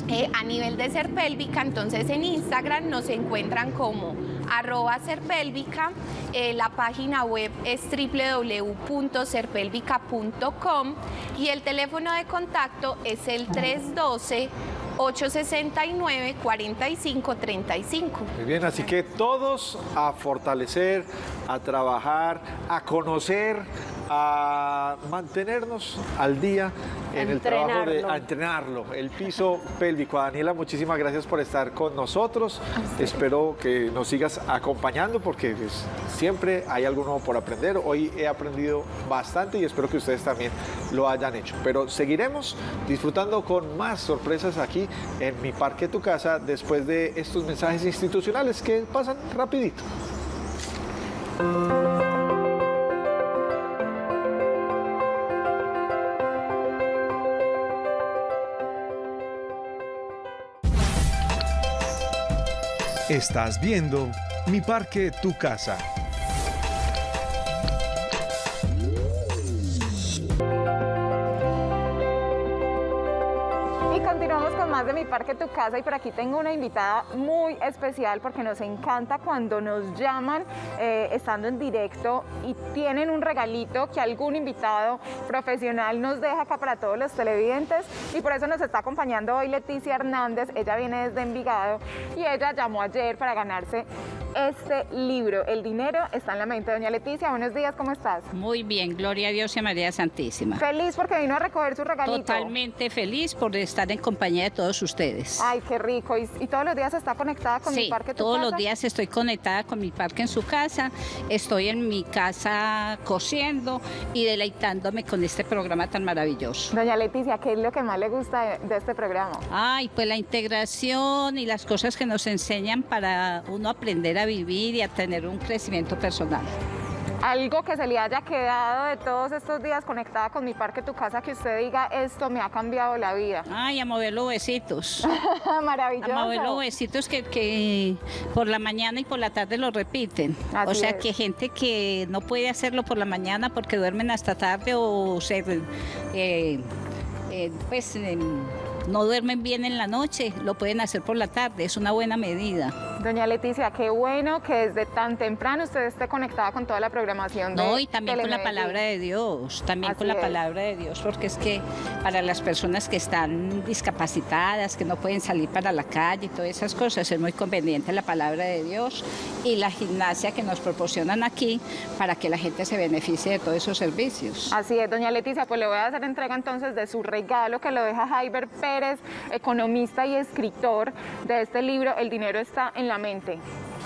[SPEAKER 9] eh, a nivel de ser pélvica, entonces en Instagram nos encuentran como arroba serpélvica, eh, la página web es www.serpélvica.com y el teléfono de contacto es el 312 869-4535.
[SPEAKER 2] Muy bien, así que todos a fortalecer, a trabajar, a conocer, a mantenernos al día en el trabajo de a entrenarlo, el piso pélvico. Daniela, muchísimas gracias por estar con nosotros. Espero que nos sigas acompañando porque pues, siempre hay algo nuevo por aprender. Hoy he aprendido bastante y espero que ustedes también lo hayan hecho. Pero seguiremos disfrutando con más sorpresas aquí en Mi Parque Tu Casa después de estos mensajes institucionales que pasan rapidito.
[SPEAKER 8] Estás viendo Mi Parque, Tu Casa.
[SPEAKER 3] Más de Mi Parque, Tu Casa y por aquí tengo una invitada muy especial porque nos encanta cuando nos llaman eh, estando en directo y tienen un regalito que algún invitado profesional nos deja acá para todos los televidentes y por eso nos está acompañando hoy Leticia Hernández, ella viene desde Envigado y ella llamó ayer para ganarse este libro, El dinero está en la mente. Doña Leticia, buenos días, ¿cómo estás?
[SPEAKER 10] Muy bien, gloria a Dios y a María Santísima.
[SPEAKER 3] Feliz porque vino a recoger su regalito.
[SPEAKER 10] Totalmente feliz por estar en compañía de todos ustedes.
[SPEAKER 3] Ay, qué rico. ¿Y, y todos los días está conectada con mi parque? Tu
[SPEAKER 10] todos
[SPEAKER 3] casa?
[SPEAKER 10] los días estoy conectada con mi parque en su casa. Estoy en mi casa cosiendo y deleitándome con este programa tan maravilloso.
[SPEAKER 3] Doña Leticia, ¿qué es lo que más le gusta de, de este programa?
[SPEAKER 10] Ay, pues la integración y las cosas que nos enseñan para uno aprender a vivir y a tener un crecimiento personal.
[SPEAKER 3] Algo que se le haya quedado de todos estos días conectada con mi parque, tu casa, que usted diga, esto me ha cambiado la vida.
[SPEAKER 10] Ay, a mover los besitos.
[SPEAKER 3] Maravilloso.
[SPEAKER 10] A mover los besitos que, que por la mañana y por la tarde lo repiten.
[SPEAKER 3] Así
[SPEAKER 10] o sea
[SPEAKER 3] es.
[SPEAKER 10] que gente que no puede hacerlo por la mañana porque duermen hasta tarde o se, eh, eh, pues, eh, no duermen bien en la noche, lo pueden hacer por la tarde. Es una buena medida.
[SPEAKER 3] Doña Leticia, qué bueno que desde tan temprano usted esté conectada con toda la programación de
[SPEAKER 10] No, y también con la palabra de Dios, también
[SPEAKER 3] Así
[SPEAKER 10] con la
[SPEAKER 3] es.
[SPEAKER 10] palabra de Dios, porque es que para las personas que están discapacitadas, que no pueden salir para la calle y todas esas cosas, es muy conveniente la palabra de Dios y la gimnasia que nos proporcionan aquí para que la gente se beneficie de todos esos servicios.
[SPEAKER 3] Así es, doña Leticia, pues le voy a hacer entrega entonces de su regalo que lo deja Jaiber Pérez, economista y escritor de este libro, El dinero está en la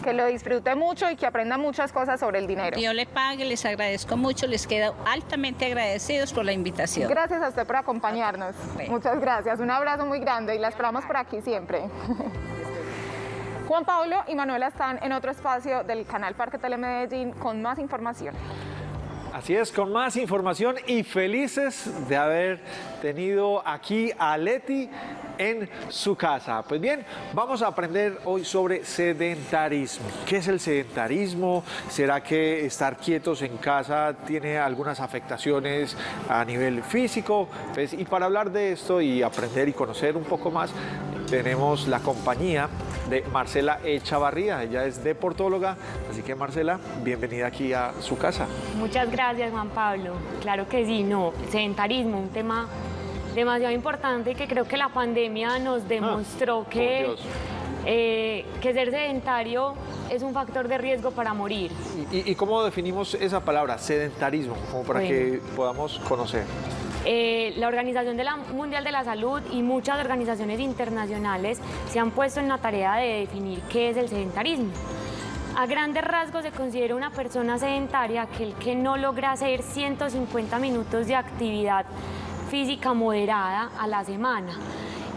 [SPEAKER 3] Que lo disfrute mucho y que aprenda muchas cosas sobre el dinero.
[SPEAKER 10] Dios le pague, les agradezco mucho, les quedo altamente agradecidos por la invitación.
[SPEAKER 3] Gracias a usted por acompañarnos. Muchas gracias, un abrazo muy grande y la esperamos por aquí siempre. Juan Pablo y Manuela están en otro espacio del canal Parque Telemedellín con más información.
[SPEAKER 2] Así es, con más información y felices de haber tenido aquí a Leti en su casa. Pues bien, vamos a aprender hoy sobre sedentarismo. ¿Qué es el sedentarismo? ¿Será que estar quietos en casa tiene algunas afectaciones a nivel físico? Pues, y para hablar de esto y aprender y conocer un poco más, tenemos la compañía de Marcela Echavarría. Ella es deportóloga, así que Marcela, bienvenida aquí a su casa.
[SPEAKER 11] Muchas gracias, Juan Pablo. Claro que sí, no, sedentarismo, un tema demasiado importante y que creo que la pandemia nos demostró que, eh, que ser sedentario es un factor de riesgo para morir.
[SPEAKER 2] ¿Y, y cómo definimos esa palabra, sedentarismo, como para
[SPEAKER 11] Bueno.
[SPEAKER 2] que podamos conocer?
[SPEAKER 11] Eh, la Organización de la Mundial de la Salud y muchas organizaciones internacionales se han puesto en la tarea de definir qué es el sedentarismo. A grandes rasgos se considera una persona sedentaria aquel que no logra hacer 150 minutos de actividad física moderada a la semana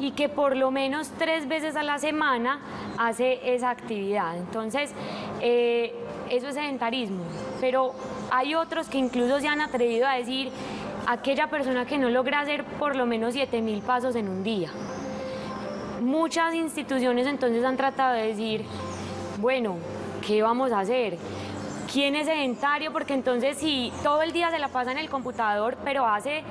[SPEAKER 11] y que por lo menos tres veces a la semana hace esa actividad. Entonces, eh, eso es sedentarismo. Pero hay otros que incluso se han atrevido a decir aquella persona que no logra hacer por lo menos 7.000 pasos en un día. Muchas instituciones entonces han tratado de decir, bueno, ¿qué vamos a hacer? Quién es sedentario, porque entonces si todo el día se la pasa en el computador, pero hace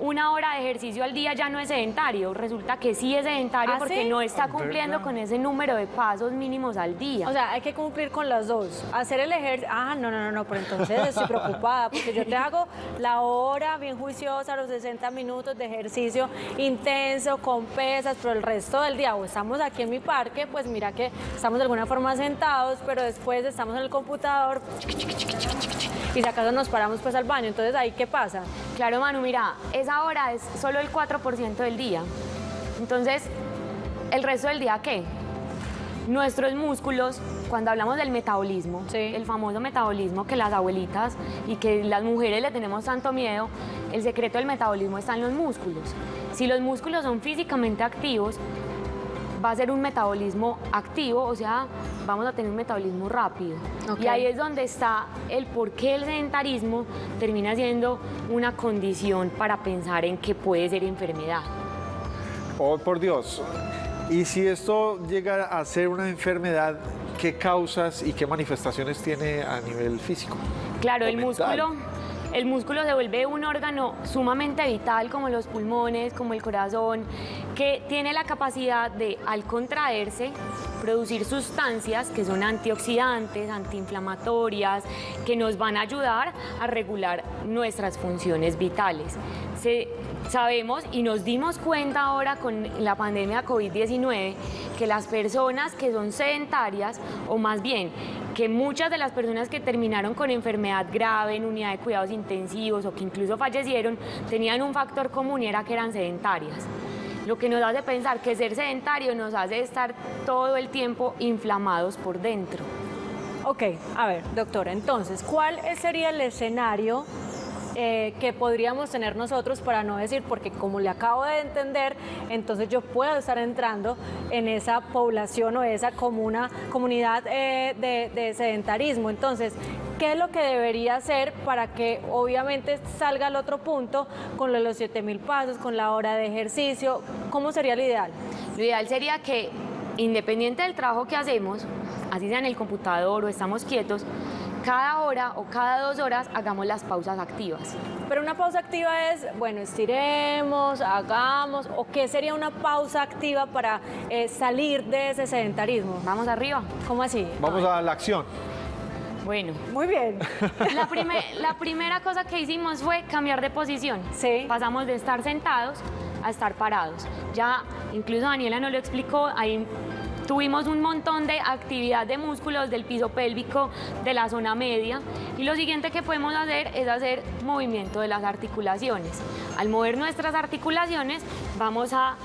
[SPEAKER 11] una hora de ejercicio al día ya no es sedentario. Resulta que sí es sedentario
[SPEAKER 1] ¿Ah,
[SPEAKER 11] porque
[SPEAKER 1] sí?
[SPEAKER 11] no está cumpliendo con ese número de pasos mínimos al día.
[SPEAKER 1] O sea, hay que cumplir con las dos. Hacer el ejercicio. Ah, no, no, no, no, pero entonces estoy preocupada porque yo te hago la hora bien juiciosa, los 60 minutos de ejercicio intenso, con pesas, pero el resto del día, o estamos aquí en mi parque, pues mira que estamos de alguna forma sentados, pero después estamos en el computador y si acaso nos paramos pues al baño. Entonces, ¿ahí qué pasa?
[SPEAKER 11] Claro, Manu, mira, esa hora es solo el 4% del día. Entonces, ¿el resto del día qué? Nuestros músculos, cuando hablamos del metabolismo, el famoso metabolismo que las abuelitas y que las mujeres le tenemos tanto miedo, el secreto del metabolismo está en los músculos. Si los músculos son físicamente activos, va a ser un metabolismo activo, o sea, vamos a tener un metabolismo rápido. Y ahí es donde está el por qué el sedentarismo termina siendo una condición para pensar en que puede ser enfermedad.
[SPEAKER 2] Oh, por Dios. Y si esto llega a ser una enfermedad, ¿qué causas y qué manifestaciones tiene a nivel físico?
[SPEAKER 11] Claro,
[SPEAKER 2] O
[SPEAKER 11] el
[SPEAKER 2] mental?
[SPEAKER 11] músculo, el músculo se vuelve un órgano sumamente vital como los pulmones, como el corazón, que tiene la capacidad de, al contraerse, producir sustancias que son antioxidantes, antiinflamatorias, que nos van a ayudar a regular nuestras funciones vitales. Sabemos y nos dimos cuenta ahora con la pandemia COVID-19 que las personas que son sedentarias, o más bien que muchas de las personas que terminaron con enfermedad grave en unidad de cuidados intensivos o que incluso fallecieron, tenían un factor común y era que eran sedentarias. Lo que nos hace pensar que ser sedentario nos hace estar todo el tiempo inflamados por dentro.
[SPEAKER 1] Ok, a ver, doctora, entonces, ¿cuál sería el escenario eh, que podríamos tener nosotros para no decir, porque como le acabo de entender, entonces yo puedo estar entrando en esa población o esa comuna, comunidad eh, de, de sedentarismo? Entonces, ¿qué es lo que debería hacer para que obviamente salga al otro punto con los 7000 pasos, con la hora de ejercicio? ¿Cómo sería lo ideal?
[SPEAKER 11] Lo ideal sería que, independiente del trabajo que hacemos, así sea en el computador o estamos quietos, cada hora o cada dos horas hagamos las pausas activas.
[SPEAKER 1] Pero una pausa activa es, bueno, estiremos, hagamos, o qué sería una pausa activa para eh, salir de ese sedentarismo.
[SPEAKER 11] Vamos arriba.
[SPEAKER 1] ¿Cómo así?
[SPEAKER 2] Vamos a la acción.
[SPEAKER 11] Bueno,
[SPEAKER 1] Muy bien.
[SPEAKER 11] la, prime- la primera cosa que hicimos fue cambiar de posición.
[SPEAKER 1] Sí.
[SPEAKER 11] Pasamos de estar sentados a estar parados. Ya, incluso Daniela nos lo explicó, ahí tuvimos un montón de actividad de músculos del piso pélvico, de la zona media. Y lo siguiente que podemos hacer es hacer movimiento de las articulaciones. Al mover nuestras articulaciones, vamos a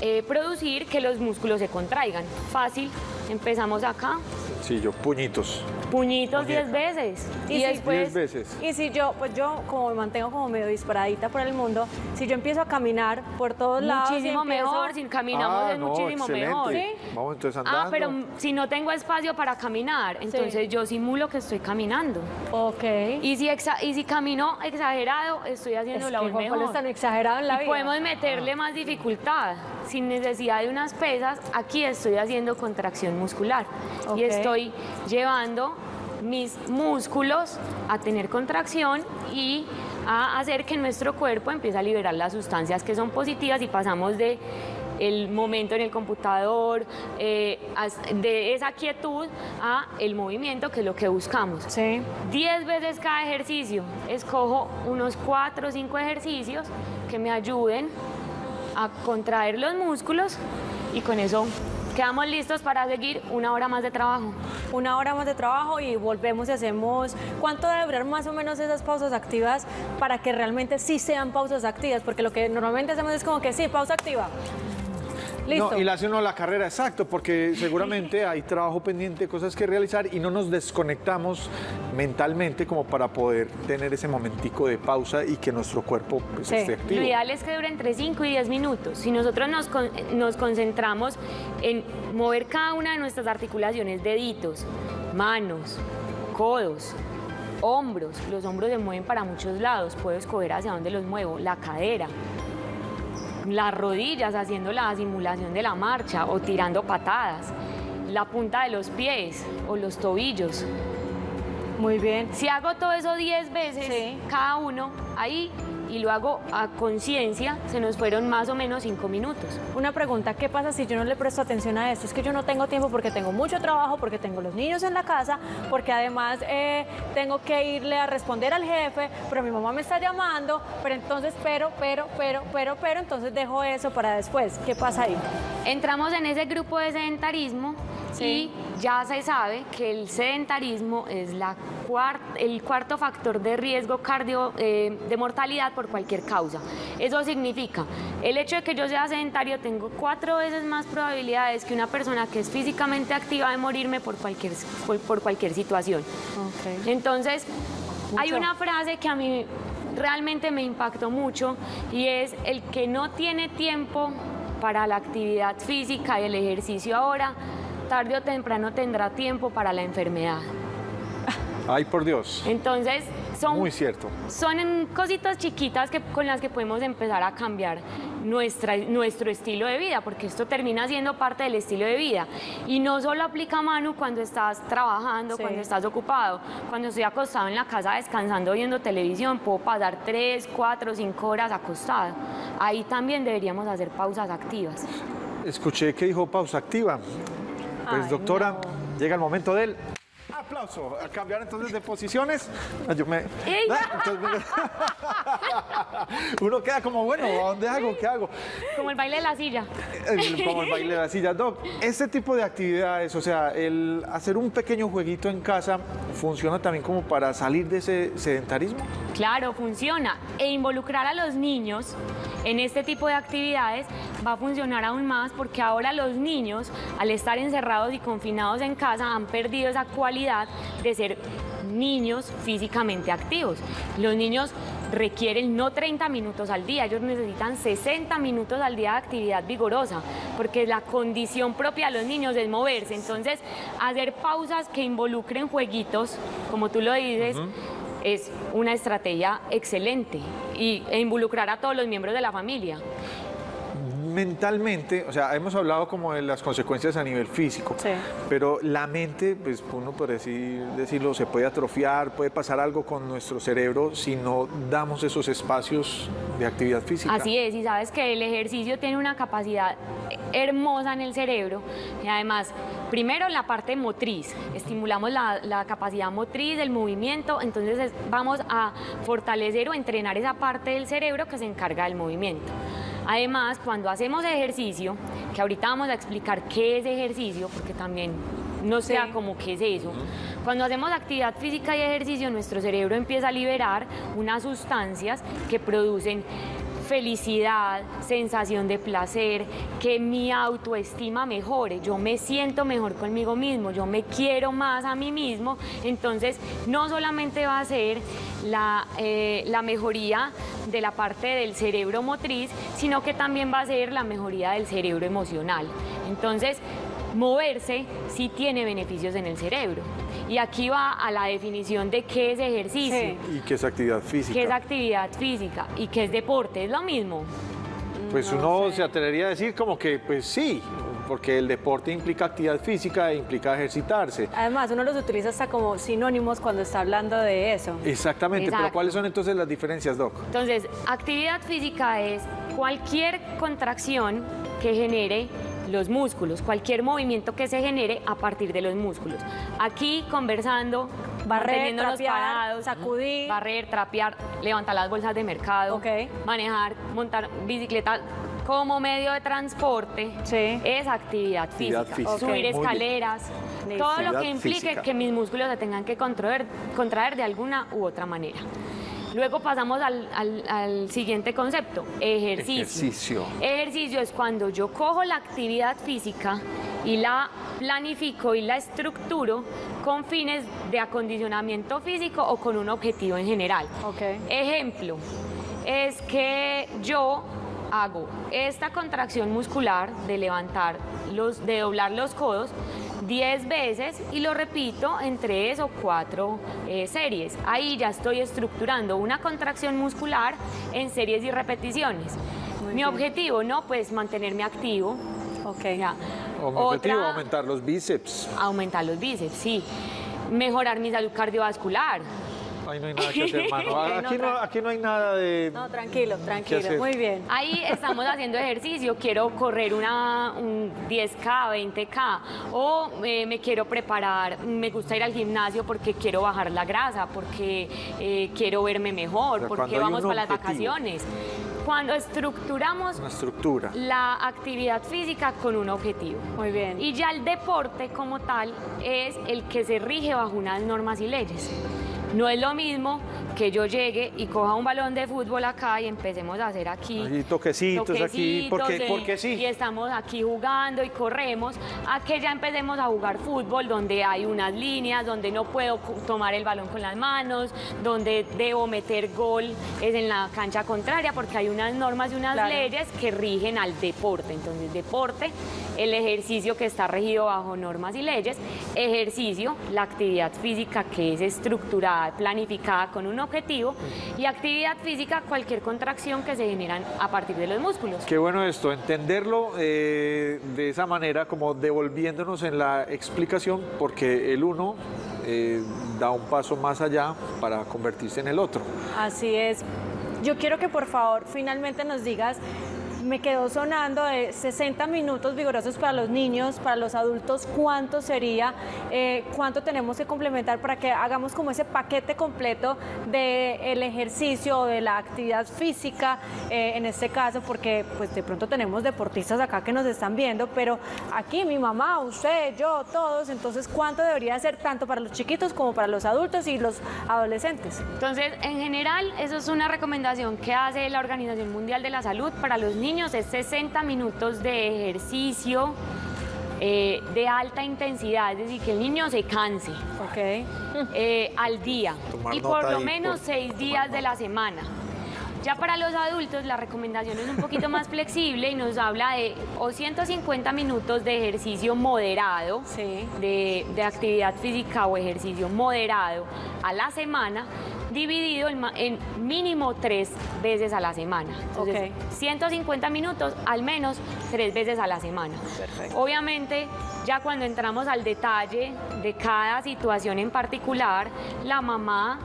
[SPEAKER 11] eh, producir que los músculos se contraigan. Fácil, empezamos acá,
[SPEAKER 2] Sí, yo, puñitos.
[SPEAKER 11] Puñitos 10 veces. Y, después...
[SPEAKER 2] Diez veces.
[SPEAKER 1] Y si yo, pues yo como me mantengo como medio disparadita por el mundo, si yo empiezo a caminar por todos lados.
[SPEAKER 11] Muchísimo
[SPEAKER 1] empiezo-
[SPEAKER 11] mejor, si caminamos
[SPEAKER 2] Ah,
[SPEAKER 11] es
[SPEAKER 2] no,
[SPEAKER 11] muchísimo
[SPEAKER 2] excelente.
[SPEAKER 11] mejor.
[SPEAKER 2] Vamos entonces andando.
[SPEAKER 11] Ah, pero si no tengo espacio para caminar, entonces yo simulo que estoy caminando.
[SPEAKER 1] Ok.
[SPEAKER 11] Y si, exa- y si camino exagerado, estoy haciendo
[SPEAKER 1] Es
[SPEAKER 11] la
[SPEAKER 1] que
[SPEAKER 11] mejor.
[SPEAKER 1] es tan exagerado en la
[SPEAKER 11] y
[SPEAKER 1] vida.
[SPEAKER 11] podemos meterle más dificultad. Sin necesidad de unas pesas, aquí estoy haciendo contracción muscular.
[SPEAKER 1] Ok.
[SPEAKER 11] Y estoy llevando mis músculos a tener contracción y a hacer que nuestro cuerpo empiece a liberar las sustancias que son positivas y pasamos de el momento en el computador, eh, de esa quietud a el movimiento, que es lo que buscamos.
[SPEAKER 1] Sí.
[SPEAKER 11] 10 veces cada ejercicio. Escojo unos 4 o 5 ejercicios que me ayuden a contraer los músculos y con eso quedamos listos para seguir una hora más de trabajo.
[SPEAKER 1] Una hora más de trabajo y volvemos y hacemos. ¿Cuánto debe durar más o menos esas pausas activas para que realmente sí sean pausas activas? Porque lo que normalmente hacemos es como que sí, pausa activa. Listo.
[SPEAKER 2] No, y le hace uno la carrera, exacto, porque seguramente hay trabajo pendiente, cosas que realizar y no nos desconectamos mentalmente como para poder tener ese momentico de pausa y que nuestro cuerpo pues,
[SPEAKER 1] Sí.
[SPEAKER 2] esté activo.
[SPEAKER 11] Lo ideal es que dure entre 5 y 10 minutos. Si nosotros nos, con- nos concentramos en mover cada una de nuestras articulaciones, deditos, manos, codos, hombros, los hombros se mueven para muchos lados, puedo escoger hacia dónde los muevo, la cadera, las rodillas haciendo la simulación de la marcha o tirando patadas, la punta de los pies o los tobillos.
[SPEAKER 1] Muy bien.
[SPEAKER 11] Si hago todo eso 10 veces,
[SPEAKER 1] Sí.
[SPEAKER 11] cada uno, ahí, y lo hago a conciencia, se nos fueron más o menos 5 minutos.
[SPEAKER 1] Una pregunta, ¿qué pasa si yo no le presto atención a esto? Es que yo no tengo tiempo porque tengo mucho trabajo, porque tengo los niños en la casa, porque además eh, tengo que irle a responder al jefe, pero mi mamá me está llamando, pero entonces, pero, pero, pero, pero, pero, entonces dejo eso para después. ¿Qué pasa ahí?
[SPEAKER 11] Entramos en ese grupo de sedentarismo
[SPEAKER 1] Sí.
[SPEAKER 11] y ya se sabe que el sedentarismo es la cuar- el cuarto factor de riesgo cardio eh, de mortalidad por cualquier causa. Eso significa, el hecho de que yo sea sedentario tengo cuatro veces más probabilidades que una persona que es físicamente activa de morirme por cualquier, por- por cualquier situación. Entonces, hay una frase que a mí realmente me impactó mucho y es el que no tiene tiempo para la actividad física y el ejercicio ahora, tarde o temprano tendrá tiempo para la enfermedad.
[SPEAKER 2] Ay, por Dios.
[SPEAKER 11] Entonces, son,
[SPEAKER 2] Muy cierto.
[SPEAKER 11] son en cositas chiquitas que, con las que podemos empezar a cambiar nuestra, nuestro estilo de vida, porque esto termina siendo parte del estilo de vida. Y no solo aplica Manu cuando estás trabajando,
[SPEAKER 1] Sí.
[SPEAKER 11] cuando estás ocupado, cuando estoy acostado en la casa descansando viendo televisión, puedo pasar tres, cuatro, cinco horas acostado. Ahí también deberíamos hacer pausas activas.
[SPEAKER 2] Escuché que dijo pausa activa. Pues
[SPEAKER 1] Ay,
[SPEAKER 2] doctora,
[SPEAKER 1] no.
[SPEAKER 2] llega el momento del aplauso. A cambiar entonces de posiciones. Ah, Yo me...
[SPEAKER 11] ¡Ey!
[SPEAKER 2] Entonces, Uno queda como, bueno, ¿a dónde hago? ¿Qué hago?
[SPEAKER 11] Como el baile de la silla.
[SPEAKER 2] El- como el baile de la silla. Doc, este tipo de actividades, o sea, el hacer un pequeño jueguito en casa, ¿funciona también como para salir de ese sedentarismo?
[SPEAKER 11] Claro, funciona. E involucrar a los niños en este tipo de actividades va a funcionar aún más porque ahora los niños, al estar encerrados y confinados en casa, han perdido esa cualidad de ser niños físicamente activos. Los niños requieren no 30 minutos al día, ellos necesitan 60 minutos al día de actividad vigorosa, porque la condición propia de los niños es moverse. Entonces, hacer pausas que involucren jueguitos, como tú lo dices, es una estrategia excelente y, e involucrar a todos los miembros de la familia.
[SPEAKER 2] Mentalmente, o sea, hemos hablado como de las consecuencias a nivel físico,
[SPEAKER 1] Sí.
[SPEAKER 2] pero la mente, pues uno por decir, decirlo, se puede atrofiar, puede pasar algo con nuestro cerebro si no damos esos espacios de actividad física.
[SPEAKER 11] Así es, y sabes que el ejercicio tiene una capacidad hermosa en el cerebro y además, primero la parte motriz, estimulamos la, la capacidad motriz del movimiento, entonces es- vamos a fortalecer o entrenar esa parte del cerebro que se encarga del movimiento. Además, cuando hacemos ejercicio, que ahorita vamos a explicar qué es ejercicio, porque también no sea
[SPEAKER 1] Sí.
[SPEAKER 11] como qué es eso. Cuando hacemos actividad física y ejercicio, nuestro cerebro empieza a liberar unas sustancias que producen felicidad, sensación de placer, que mi autoestima mejore, yo me siento mejor conmigo mismo, yo me quiero más a mí mismo, entonces no solamente va a ser la, eh, la mejoría de la parte del cerebro motriz, sino que también va a ser la mejoría del cerebro emocional. Entonces, moverse sí tiene beneficios en el cerebro. Y aquí va a la definición de qué es ejercicio.
[SPEAKER 1] Sí.
[SPEAKER 2] Y que es actividad física.
[SPEAKER 11] ¿Qué es actividad física y qué es deporte? Es lo mismo.
[SPEAKER 2] Pues uno se atrevería a decir como que, pues sí, porque el deporte implica actividad física e implica ejercitarse.
[SPEAKER 1] Además, uno los utiliza hasta como sinónimos cuando está hablando de eso.
[SPEAKER 2] Exactamente, pero. ¿cuáles son entonces las diferencias, Doc?
[SPEAKER 11] Entonces, actividad física es cualquier contracción que genere los músculos, cualquier movimiento que se genere a partir de los músculos. Aquí conversando,
[SPEAKER 1] Barrer, trapear,
[SPEAKER 11] parados,
[SPEAKER 1] sacudir.
[SPEAKER 11] barrer, trapear, levantar las bolsas de mercado,
[SPEAKER 1] Ok.
[SPEAKER 11] manejar, montar bicicleta como medio de transporte,
[SPEAKER 1] Sí.
[SPEAKER 11] es actividad,
[SPEAKER 2] Actividad
[SPEAKER 11] física. Subir escaleras, todo lo que implique
[SPEAKER 2] física.
[SPEAKER 11] que mis músculos se tengan que contraer, contraer de alguna u otra manera. Luego pasamos al, al- al siguiente concepto, ejercicio.
[SPEAKER 2] Ejercicio.
[SPEAKER 11] Ejercicio es cuando yo cojo la actividad física y la planifico y la estructuro con fines de acondicionamiento físico o con un objetivo en general.
[SPEAKER 1] Ok.
[SPEAKER 11] Ejemplo, es que yo hago esta contracción muscular de levantar los, de doblar los codos 10 veces y lo repito en 3 o 4 series. Ahí ya estoy estructurando una contracción muscular en series y repeticiones.
[SPEAKER 1] Muy
[SPEAKER 11] Mi
[SPEAKER 1] bien.
[SPEAKER 11] objetivo, ¿no? Pues mantenerme activo.
[SPEAKER 1] Ok.
[SPEAKER 11] Ya.
[SPEAKER 2] Objetivo,
[SPEAKER 11] Otra-
[SPEAKER 2] aumentar los bíceps.
[SPEAKER 11] Aumentar los bíceps, sí. mejorar mi salud cardiovascular.
[SPEAKER 2] Ahí no hay nada que hacer, hermano. Aquí no, aquí no hay nada de...
[SPEAKER 1] No, tranquilo, tranquilo. Muy bien.
[SPEAKER 11] Ahí estamos haciendo ejercicio. Quiero correr una un 10K, 20K. O eh, me quiero preparar, me gusta ir al gimnasio porque quiero bajar la grasa, porque eh, quiero verme mejor, porque vamos para las vacaciones cuando estructuramos
[SPEAKER 2] Una estructura.
[SPEAKER 11] la actividad física con un objetivo.
[SPEAKER 1] Muy bien.
[SPEAKER 11] Y ya el deporte como tal es el que se rige bajo unas normas y leyes. No es lo mismo que yo llegue y coja un balón de fútbol acá y empecemos a hacer aquí.
[SPEAKER 2] Ahí toquecitos, aquí, porque,
[SPEAKER 11] y,
[SPEAKER 2] porque sí.
[SPEAKER 11] Y estamos aquí jugando y corremos, a que ya empecemos a jugar fútbol donde hay unas líneas, donde no puedo tomar el balón con las manos, donde debo meter gol es en la cancha contraria, porque hay unas normas y unas leyes que rigen al deporte. Entonces, deporte, el ejercicio que está regido bajo normas y leyes, ejercicio, la actividad física que es estructurada planificada con un objetivo y actividad física, cualquier contracción que se generan a partir de los músculos.
[SPEAKER 2] Qué bueno esto, entenderlo eh, de esa manera, como devolviéndonos en la explicación, porque el uno eh, da un paso más allá para convertirse en el otro.
[SPEAKER 1] Así es. Yo quiero que por favor finalmente nos digas me quedó sonando de 60 minutos vigorosos para los niños, para los adultos, ¿cuánto sería? Eh, ¿Cuánto tenemos que complementar para que hagamos como ese paquete completo del ejercicio o de la actividad física eh, en este caso? Porque pues de pronto tenemos deportistas acá que nos están viendo, pero aquí mi mamá, usted, yo, todos, entonces ¿cuánto debería ser tanto para los chiquitos como para los adultos y los adolescentes?
[SPEAKER 11] Entonces, en general, eso es una recomendación que hace la Organización Mundial de la Salud para los niños es 60 minutos de ejercicio eh, de alta intensidad, es decir, que el niño se canse eh, al día y por lo menos seis días de la semana. Ya para los adultos la recomendación es un poquito más flexible y nos habla de o 150 minutos de ejercicio moderado, de, de, actividad física o ejercicio moderado a la semana, dividido en, mínimo tres veces a la semana. Entonces, 150 minutos al menos tres veces a la semana. Obviamente, ya cuando entramos al detalle de cada situación en particular, la mamá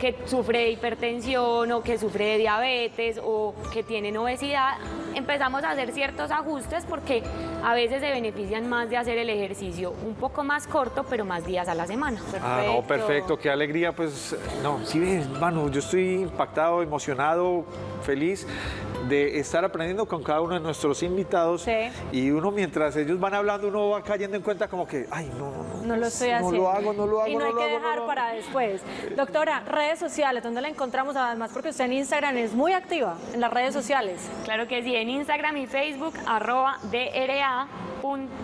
[SPEAKER 11] que sufre de hipertensión o que sufre de diabetes o que tiene obesidad, empezamos a hacer ciertos ajustes porque a veces se benefician más de hacer el ejercicio un poco más corto, pero más días a la semana.
[SPEAKER 2] Perfecto. Ah, no, perfecto, qué alegría, pues, no, sí, hermano, yo estoy impactado, emocionado, feliz de estar aprendiendo con cada uno de nuestros invitados. Y uno mientras ellos van hablando uno va cayendo en cuenta como que ay no no
[SPEAKER 1] no, no lo estoy haciendo
[SPEAKER 2] no lo hago no lo hago
[SPEAKER 1] y no,
[SPEAKER 2] hay
[SPEAKER 1] que dejar para después. Doctora redes sociales dónde la encontramos además porque usted en Instagram es muy activa en las redes sociales.
[SPEAKER 11] Claro que sí en Instagram y Facebook arroba DRA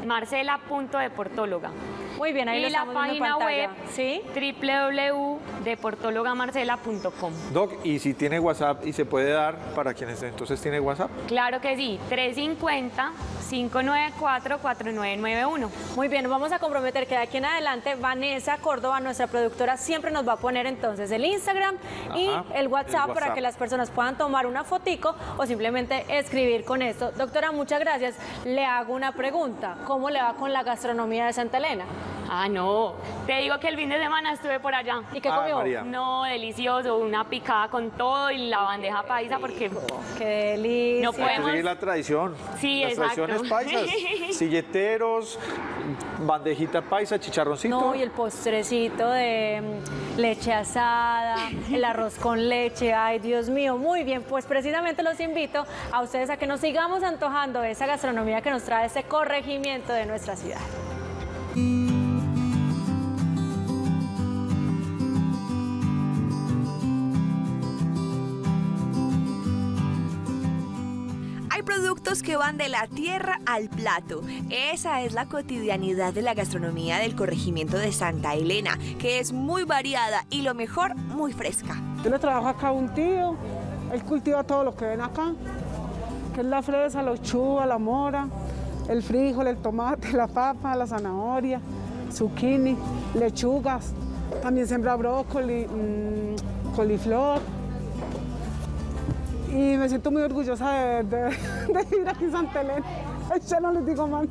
[SPEAKER 11] marcela.deportóloga
[SPEAKER 1] muy bien, ahí
[SPEAKER 11] y la página web ¿sí? www.deportologamarcela.com.
[SPEAKER 2] Doc, y si tiene WhatsApp y se puede dar para quienes entonces tiene WhatsApp.
[SPEAKER 11] Claro que sí, 350 594-4991.
[SPEAKER 1] Muy bien, vamos a comprometer que de aquí en adelante Vanessa Córdoba, nuestra productora, siempre nos va a poner entonces el Instagram y el WhatsApp, para que las personas puedan tomar una fotico o simplemente escribir con esto. Doctora, muchas gracias. Le hago una pregunta. ¿Cómo le va con la gastronomía de Santa Elena?
[SPEAKER 11] Ah, no. Te digo que el fin de semana estuve por allá.
[SPEAKER 1] ¿Y qué comió?
[SPEAKER 11] no, delicioso. Una picada con todo y la bandeja paisa porque...
[SPEAKER 1] ¡Qué delicia!
[SPEAKER 2] No podemos... seguir la tradición.
[SPEAKER 11] Sí,
[SPEAKER 2] Las tradiciones paisas. Silleteros, bandejita paisa, chicharroncito.
[SPEAKER 1] No, y el postrecito de mm, leche asada, el arroz con leche. Ay, Dios mío. Muy bien, pues precisamente los invito a ustedes a que nos sigamos antojando esa gastronomía que nos trae ese corregimiento de nuestra ciudad.
[SPEAKER 12] Que van de la tierra al plato. Esa es la cotidianidad de la gastronomía del corregimiento de Santa Elena, que es muy variada y lo mejor, muy fresca.
[SPEAKER 13] Yo le trabajo acá a un tío, él cultiva todo lo que ven acá, que es la fresa, los chubas, la mora, el frijol, el tomate, la papa, la zanahoria, zucchini, lechugas, también siembra brócoli, mmm, coliflor y me siento muy orgullosa de, de, de vivir aquí en Santa Elena. Ya no les digo más.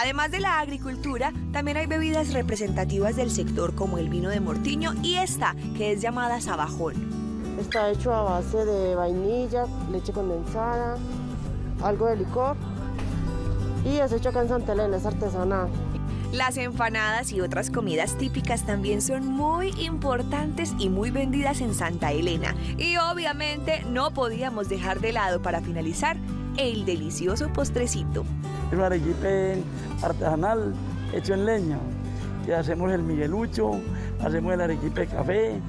[SPEAKER 12] Además de la agricultura, también hay bebidas representativas del sector como el vino de Mortiño y esta, que es llamada sabajón.
[SPEAKER 14] Está hecho a base de vainilla, leche condensada, algo de licor y es hecho acá en Santa Elena, es artesanal.
[SPEAKER 12] Las empanadas y otras comidas típicas también son muy importantes y muy vendidas en Santa Elena. Y obviamente no podíamos dejar de lado para finalizar el delicioso postrecito.
[SPEAKER 15] Un arequipe artesanal hecho en leña. Y hacemos el miguelucho, hacemos el arequipe café,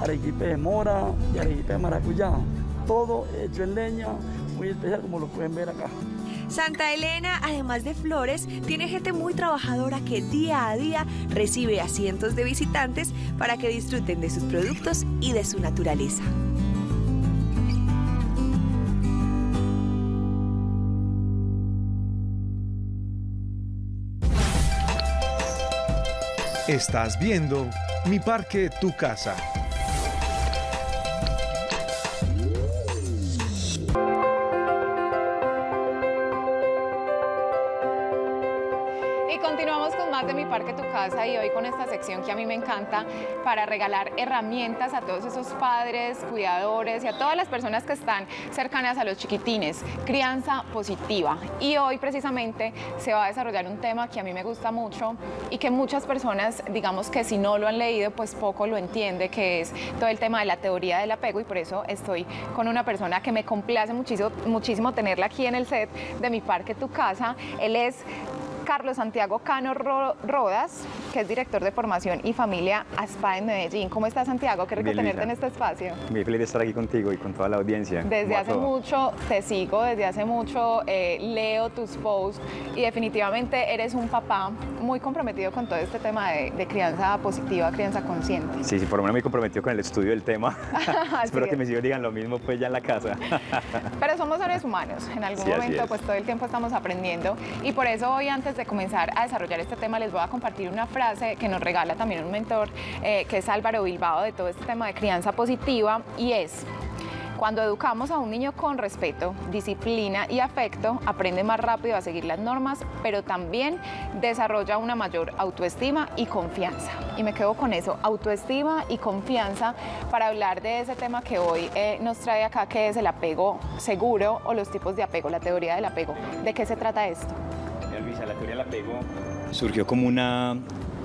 [SPEAKER 15] arequipe de mora y arequipe de maracuyá. Todo hecho en leña, muy especial como lo pueden ver acá.
[SPEAKER 12] Santa Elena, además de flores, tiene gente muy trabajadora que día a día recibe a cientos de visitantes para que disfruten de sus productos y de su naturaleza.
[SPEAKER 8] Estás viendo Mi Parque, Tu Casa.
[SPEAKER 3] Casa y hoy con esta sección que a mí me encanta para regalar herramientas a todos esos padres, cuidadores y a todas las personas que están cercanas a los chiquitines, crianza positiva. Y hoy precisamente se va a desarrollar un tema que a mí me gusta mucho y que muchas personas, digamos que si no lo han leído, pues poco lo entiende, que es todo el tema de la teoría del apego y por eso estoy con una persona que me complace muchísimo, muchísimo tenerla aquí en el set de Mi Parque Tu Casa. Él es Carlos Santiago Cano Ro- Rodas, que es director de formación y familia ASPA en Medellín. ¿Cómo estás, Santiago? Qué rico
[SPEAKER 16] Bien,
[SPEAKER 3] tenerte
[SPEAKER 16] Luisa.
[SPEAKER 3] en este espacio.
[SPEAKER 16] Muy feliz de estar aquí contigo y con toda la audiencia.
[SPEAKER 3] Desde
[SPEAKER 16] ¿Cómo va
[SPEAKER 3] hace
[SPEAKER 16] todo?
[SPEAKER 3] mucho te sigo, desde hace mucho eh, leo tus posts y definitivamente eres un papá muy comprometido con todo este tema de, de crianza positiva, crianza consciente.
[SPEAKER 16] Sí, sí, por lo menos me comprometió con el estudio del tema. Espero que mis hijos digan lo mismo pues ya en la casa.
[SPEAKER 3] Pero somos seres humanos, en algún
[SPEAKER 16] Sí,
[SPEAKER 3] momento
[SPEAKER 16] es.
[SPEAKER 3] pues todo el tiempo estamos aprendiendo y por eso hoy antes de comenzar a desarrollar este tema les voy a compartir una frase que nos regala también un mentor eh, que es Álvaro Bilbao de todo este tema de crianza positiva y es cuando educamos a un niño con respeto, disciplina y afecto, aprende más rápido a seguir las normas, pero también desarrolla una mayor autoestima y confianza. Y me quedo con eso, autoestima y confianza, para hablar de ese tema que hoy eh, nos trae acá, que es el apego seguro o los tipos de apego, la teoría del apego. ¿De qué se trata esto?
[SPEAKER 16] Luisa, la teoría del apego surgió como una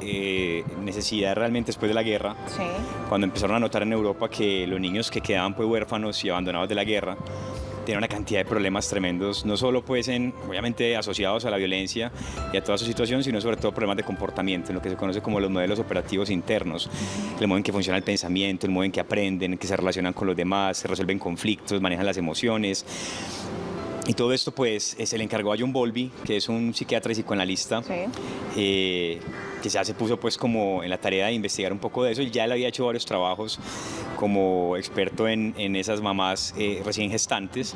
[SPEAKER 16] eh, necesidad realmente después de la guerra,
[SPEAKER 3] Sí.
[SPEAKER 16] cuando empezaron a notar en Europa que los niños que quedaban pues huérfanos y abandonados de la guerra tenían una cantidad de problemas tremendos, no solo pues en, obviamente asociados a la violencia y a toda su situación, sino sobre todo problemas de comportamiento, en lo que se conoce como los modelos operativos internos, el modo en que funciona el pensamiento, el modo en que aprenden, en que se relacionan con los demás, se resuelven conflictos, manejan las emociones. Y todo esto pues se le encargó a John Bowlby, que es un psiquiatra y psicoanalista, eh, que ya se puso pues como en la tarea de investigar un poco de eso y ya él había hecho varios trabajos como experto en, en esas mamás eh, recién gestantes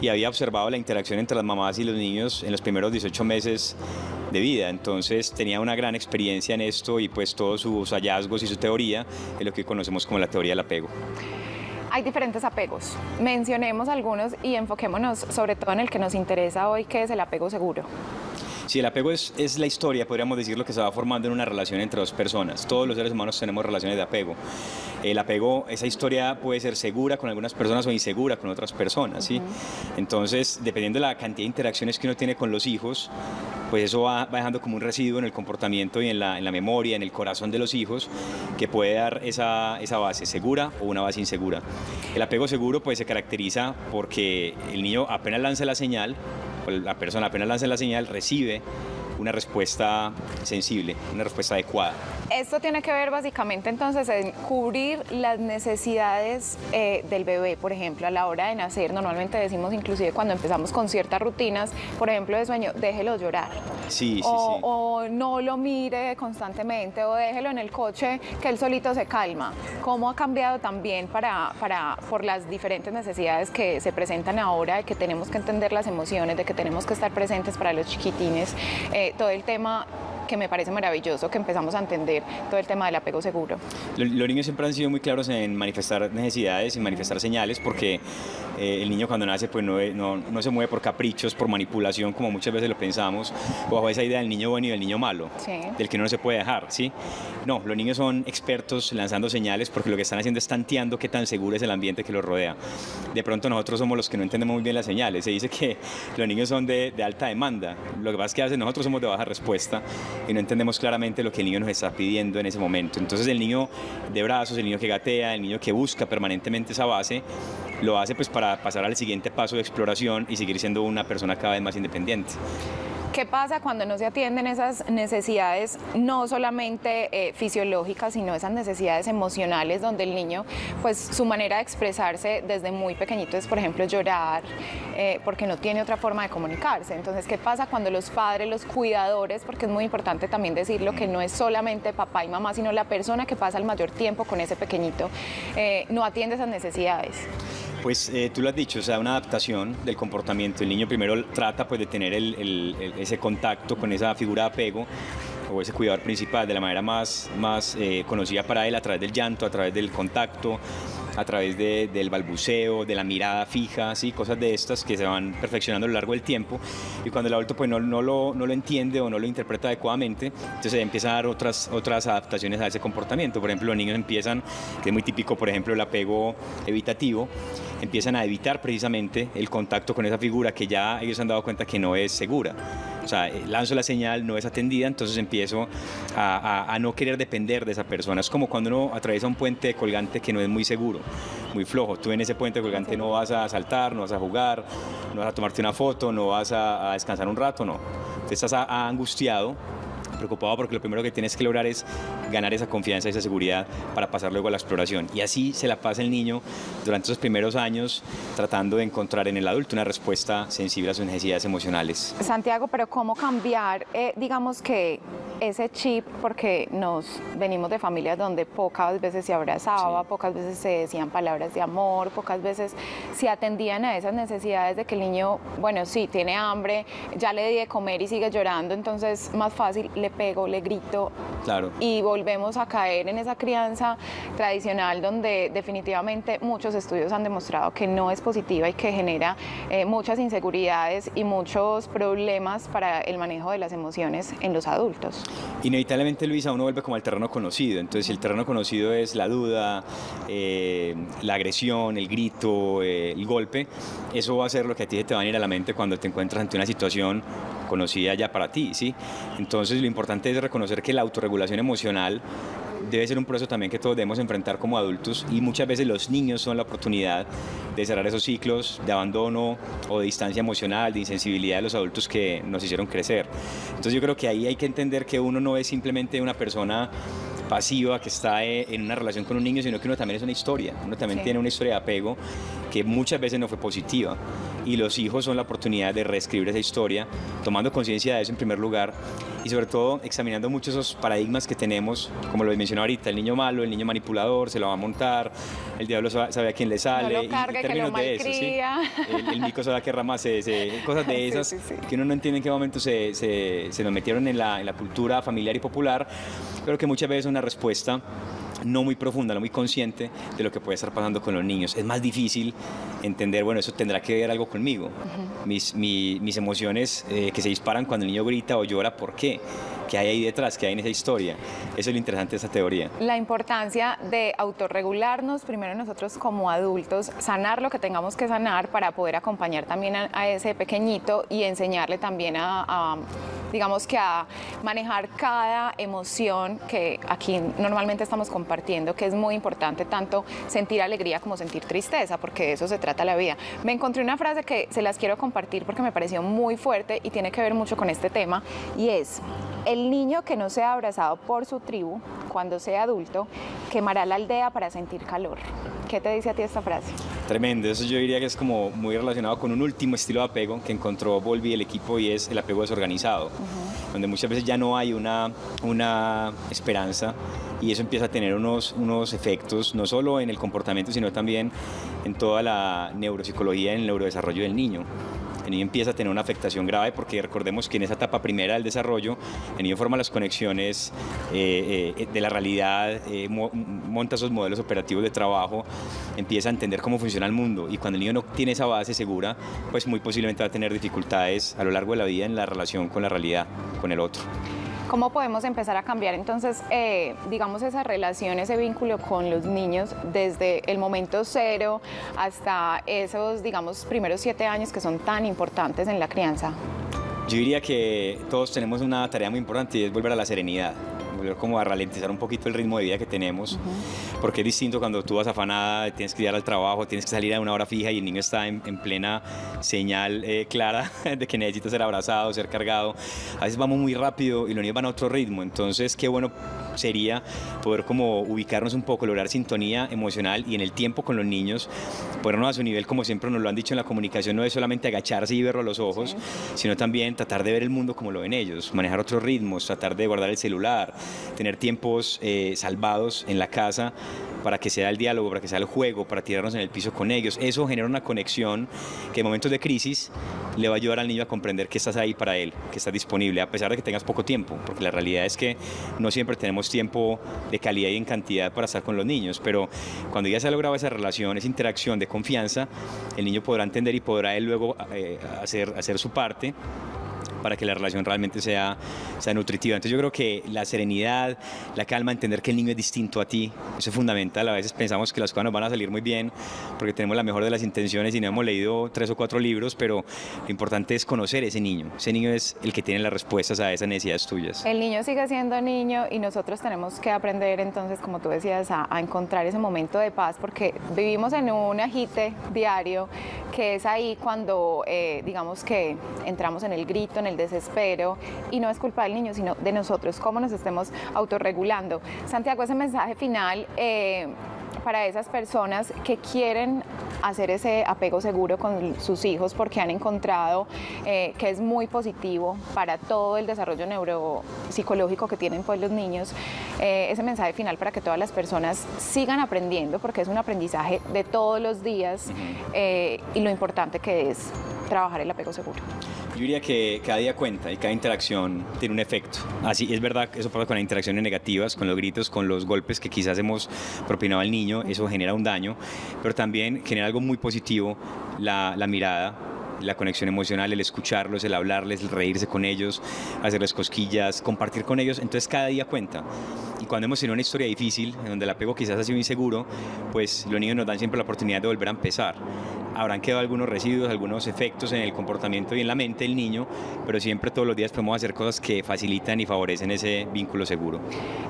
[SPEAKER 16] y había observado la interacción entre las mamás y los niños en los primeros 18 meses de vida. Entonces tenía una gran experiencia en esto y pues todos sus hallazgos y su teoría es lo que conocemos como la teoría del apego.
[SPEAKER 3] Hay diferentes apegos. Mencionemos algunos y enfoquémonos sobre todo en el que nos interesa hoy, que es el apego seguro.
[SPEAKER 16] Sí, el apego es, es la historia, podríamos decir, lo que se va formando en una relación entre dos personas. Todos los seres humanos tenemos relaciones de apego. El apego, esa historia puede ser segura con algunas personas o insegura con otras personas, ¿sí? Entonces, dependiendo de la cantidad de interacciones que uno tiene con los hijos, pues eso va, va dejando como un residuo en el comportamiento y en la, en la memoria, en el corazón de los hijos, que puede dar esa, esa base segura o una base insegura. El apego seguro pues se caracteriza porque el niño apenas lanza la señal, la persona apenas lanza la señal, recibe una respuesta sensible, una respuesta adecuada.
[SPEAKER 3] Esto tiene que ver básicamente entonces en cubrir las necesidades eh, del bebé, por ejemplo, a la hora de nacer. Normalmente decimos inclusive cuando empezamos con ciertas rutinas, por ejemplo, de sueño, déjelo llorar.
[SPEAKER 16] Sí, sí,
[SPEAKER 3] o,
[SPEAKER 16] sí.
[SPEAKER 3] o no lo mire constantemente o déjelo en el coche que él solito se calma. ¿Cómo ha cambiado también para, para, por las diferentes necesidades que se presentan ahora, de que tenemos que entender las emociones, de que tenemos que estar presentes para los chiquitines? Eh, todo el tema que me parece maravilloso que empezamos a entender todo el tema del apego seguro.
[SPEAKER 16] Lo- Los niños siempre han sido muy claros en manifestar necesidades y manifestar señales porque Eh, el niño cuando nace pues no, no, no, se mueve por caprichos, por manipulación, como muchas veces lo pensamos, bajo esa idea del niño bueno y del niño malo, del que no se puede dejar, ¿sí? No, los niños son expertos lanzando señales porque lo que están haciendo es tanteando qué tan seguro es el ambiente que los rodea. De pronto nosotros somos los que no entendemos muy bien las señales. Se dice que los niños son de, de alta demanda. Lo que pasa es que nosotros somos de baja respuesta y no entendemos claramente lo que el niño nos está pidiendo en ese momento. Entonces el niño de brazos, el niño que gatea, el niño que busca permanentemente esa base, lo hace pues para pasar al siguiente paso de exploración y seguir siendo una persona cada vez más independiente.
[SPEAKER 3] ¿Qué pasa cuando no se atienden esas necesidades, no solamente eh, fisiológicas, sino esas necesidades emocionales, donde el niño, pues su manera de expresarse desde muy pequeñito es, por ejemplo, llorar, eh, porque no tiene otra forma de comunicarse? Entonces, ¿qué pasa cuando los padres, los cuidadores, porque es muy importante también decirlo, que no es solamente papá y mamá, sino la persona que pasa el mayor tiempo con ese pequeñito, eh, no atiende esas necesidades?
[SPEAKER 16] Pues eh, tú lo has dicho, o sea, una adaptación del comportamiento. El niño primero trata pues, de tener ese contacto con esa figura de apego o ese cuidador principal de la manera más, más eh, conocida para él, a través del llanto, a través del contacto, a través del balbuceo, de la mirada fija, así cosas de estas que se van perfeccionando a lo largo del tiempo. Y cuando el adulto pues, no, no, lo, no lo entiende o no lo interpreta adecuadamente, entonces empieza a dar otras, otras adaptaciones a ese comportamiento. Por ejemplo, los niños empiezan, que es muy típico, por ejemplo, el apego evitativo, empiezan a evitar precisamente el contacto con esa figura que ya ellos han dado cuenta que no es segura. O sea, eh, lanzo la señal, no es atendida, entonces empiezo a, no querer depender de esa persona. Es como cuando uno atraviesa un puente colgante que no es muy seguro, muy flojo. Tú en ese puente colgante no vas a saltar, no vas a jugar, no vas a tomarte una foto, no vas a, a descansar un rato, no. Te estás angustiado preocupado porque lo primero que tienes que lograr es ganar esa confianza, esa seguridad para pasar luego a la exploración. Y así se la pasa el niño durante esos primeros años tratando de encontrar en el adulto una respuesta sensible a sus necesidades emocionales.
[SPEAKER 3] Santiago, pero ¿cómo cambiar, eh, digamos que ese chip, porque nos venimos de familias donde pocas veces se abrazaba, pocas veces se decían palabras de amor, pocas veces se atendían a esas necesidades de que el niño, bueno, sí, tiene hambre, ya le di de comer y sigue llorando, entonces más fácil le pego, le grito.
[SPEAKER 16] Claro.
[SPEAKER 3] Y volvemos a caer en esa crianza tradicional donde definitivamente muchos estudios han demostrado que no es positiva y que genera eh, muchas inseguridades y muchos problemas para el manejo de las emociones en los adultos.
[SPEAKER 16] Inevitablemente, Luisa, uno vuelve como al terreno conocido. Entonces, el terreno conocido es la duda, eh, la agresión, el grito, eh, el golpe, eso va a ser lo que a ti te va a ir a la mente cuando te encuentras ante una situación conocida ya para ti, ¿sí? Entonces lo importante es reconocer que la autorregulación emocional debe ser un proceso también que todos debemos enfrentar como adultos y muchas veces los niños son la oportunidad de cerrar esos ciclos de abandono o de distancia emocional, de insensibilidad de los adultos que nos hicieron crecer. Entonces yo creo que ahí hay que entender que uno no es simplemente una persona pasiva que está eh, en una relación con un niño, sino que uno también es una historia, uno también tiene una historia de apego que muchas veces no fue positiva. Y los hijos son la oportunidad de reescribir esa historia, tomando conciencia de eso en primer lugar y sobre todo examinando muchos esos paradigmas que tenemos, como lo mencionado ahorita, el niño malo, el niño manipulador, se lo va a montar, el diablo sabe a quién le sale,
[SPEAKER 3] no lo cargue, que lo de eso, ¿sí?
[SPEAKER 16] el, el, mico sabe a qué rama se, cosas de esas que uno no entiende en qué momento se, se, se nos metieron en la, en la cultura familiar y popular, pero que muchas veces una respuesta no muy profunda, no muy consciente de lo que puede estar pasando con los niños. Es más difícil entender, bueno, eso tendrá que ver algo conmigo. mis, mis, emociones eh, que se disparan cuando el niño grita o llora, ¿por qué? ¿Qué hay ahí detrás? ¿Qué hay en esa historia? Eso es lo interesante de esa teoría.
[SPEAKER 3] La importancia de autorregularnos, primero nosotros como adultos, sanar lo que tengamos que sanar para poder acompañar también a, ese pequeñito y enseñarle también a, digamos que a manejar cada emoción que aquí normalmente estamos compartiendo, que es muy importante tanto sentir alegría como sentir tristeza, porque de eso se trata la vida. Me encontré una frase que se las quiero compartir porque me pareció muy fuerte y tiene que ver mucho con este tema y es, el niño que no sea abrazado por su tribu, cuando sea adulto, quemará la aldea para sentir calor. ¿Qué te dice a ti esta frase?
[SPEAKER 16] Tremendo, eso yo diría que es como muy relacionado con un último estilo de apego que encontró Volvi el equipo y es el apego desorganizado, donde muchas veces ya no hay una, una esperanza y eso empieza a tener unos, unos efectos no solo en el comportamiento, sino también en toda la neuropsicología, en el neurodesarrollo del niño el niño empieza a tener una afectación grave porque recordemos que en esa etapa primera del desarrollo, el niño forma las conexiones eh, eh, de la realidad, eh, monta esos modelos operativos de trabajo, empieza a entender cómo funciona el mundo y cuando el niño no tiene esa base segura, pues muy posiblemente va a tener dificultades a lo largo de la vida en la relación con la realidad, con el otro.
[SPEAKER 3] ¿Cómo podemos empezar a cambiar entonces, eh, digamos, esa relación, ese vínculo con los niños desde el momento cero hasta esos, digamos, primeros siete años que son tan importantes en la crianza?
[SPEAKER 16] Yo diría que todos tenemos una tarea muy importante y es volver a la serenidad como a ralentizar un poquito el ritmo de vida que tenemos, porque es distinto cuando tú vas afanada, tienes que ir al trabajo, tienes que salir a una hora fija y el niño está en, plena señal eh, clara de que necesita ser abrazado, ser cargado. A veces vamos muy rápido y los niños van a otro ritmo, entonces qué bueno sería poder como ubicarnos un poco, lograr sintonía emocional y en el tiempo con los niños, ponernos a su nivel como siempre nos lo han dicho en la comunicación, no es solamente agacharse y verlo a los ojos, sino también tratar de ver el mundo como lo ven ellos, manejar otros ritmos, tratar de guardar el celular, tener tiempos eh, salvados en la casa para que sea el diálogo, para que sea el juego, para tirarnos en el piso con ellos. Eso genera una conexión que en momentos de crisis le va a ayudar al niño a comprender que estás ahí para él, que estás disponible, a pesar de que tengas poco tiempo, porque la realidad es que no siempre tenemos tiempo de calidad y en cantidad para estar con los niños, pero cuando ya se ha logrado esa relación, esa interacción de confianza, el niño podrá entender y podrá él luego eh, hacer, hacer su parte para que la relación realmente sea, sea nutritiva. Entonces yo creo que la serenidad, la calma, entender que el niño es distinto a ti, eso es fundamental. A veces pensamos que las cosas nos van a salir muy bien porque tenemos la mejor de las intenciones y no hemos leído tres o cuatro libros, pero lo importante es conocer ese niño. Ese niño es el que tiene las respuestas a esas necesidades tuyas.
[SPEAKER 3] El niño sigue siendo niño y nosotros tenemos que aprender entonces, como tú decías, a, encontrar ese momento de paz porque vivimos en un agite diario que es ahí cuando, eh, digamos que entramos en el grito, en el desespero y no es culpa del niño, sino de nosotros, cómo nos estemos autorregulando. Santiago, ese mensaje final eh, para esas personas que quieren hacer ese apego seguro con sus hijos porque han encontrado eh, que es muy positivo para todo el desarrollo neuropsicológico que tienen pues los niños. Eh, ese mensaje final para que todas las personas sigan aprendiendo porque es un aprendizaje de todos los días y lo importante que es trabajar el apego seguro.
[SPEAKER 16] Yo diría que cada día cuenta y cada interacción tiene un efecto. Así es verdad, eso pasa con las interacciones negativas, con los gritos, con los golpes que quizás hemos propinado al niño, eso genera un daño, pero también genera algo muy positivo, la, la mirada, la conexión emocional, el escucharlos, el hablarles, el reírse con ellos, hacerles cosquillas, compartir con ellos, entonces cada día cuenta. Y cuando hemos tenido una historia difícil, en donde el apego quizás ha sido inseguro, pues los niños nos dan siempre la oportunidad de volver a empezar habrán quedado algunos residuos, algunos efectos en el comportamiento y en la mente del niño, pero siempre todos los días podemos hacer cosas que facilitan y favorecen ese vínculo seguro.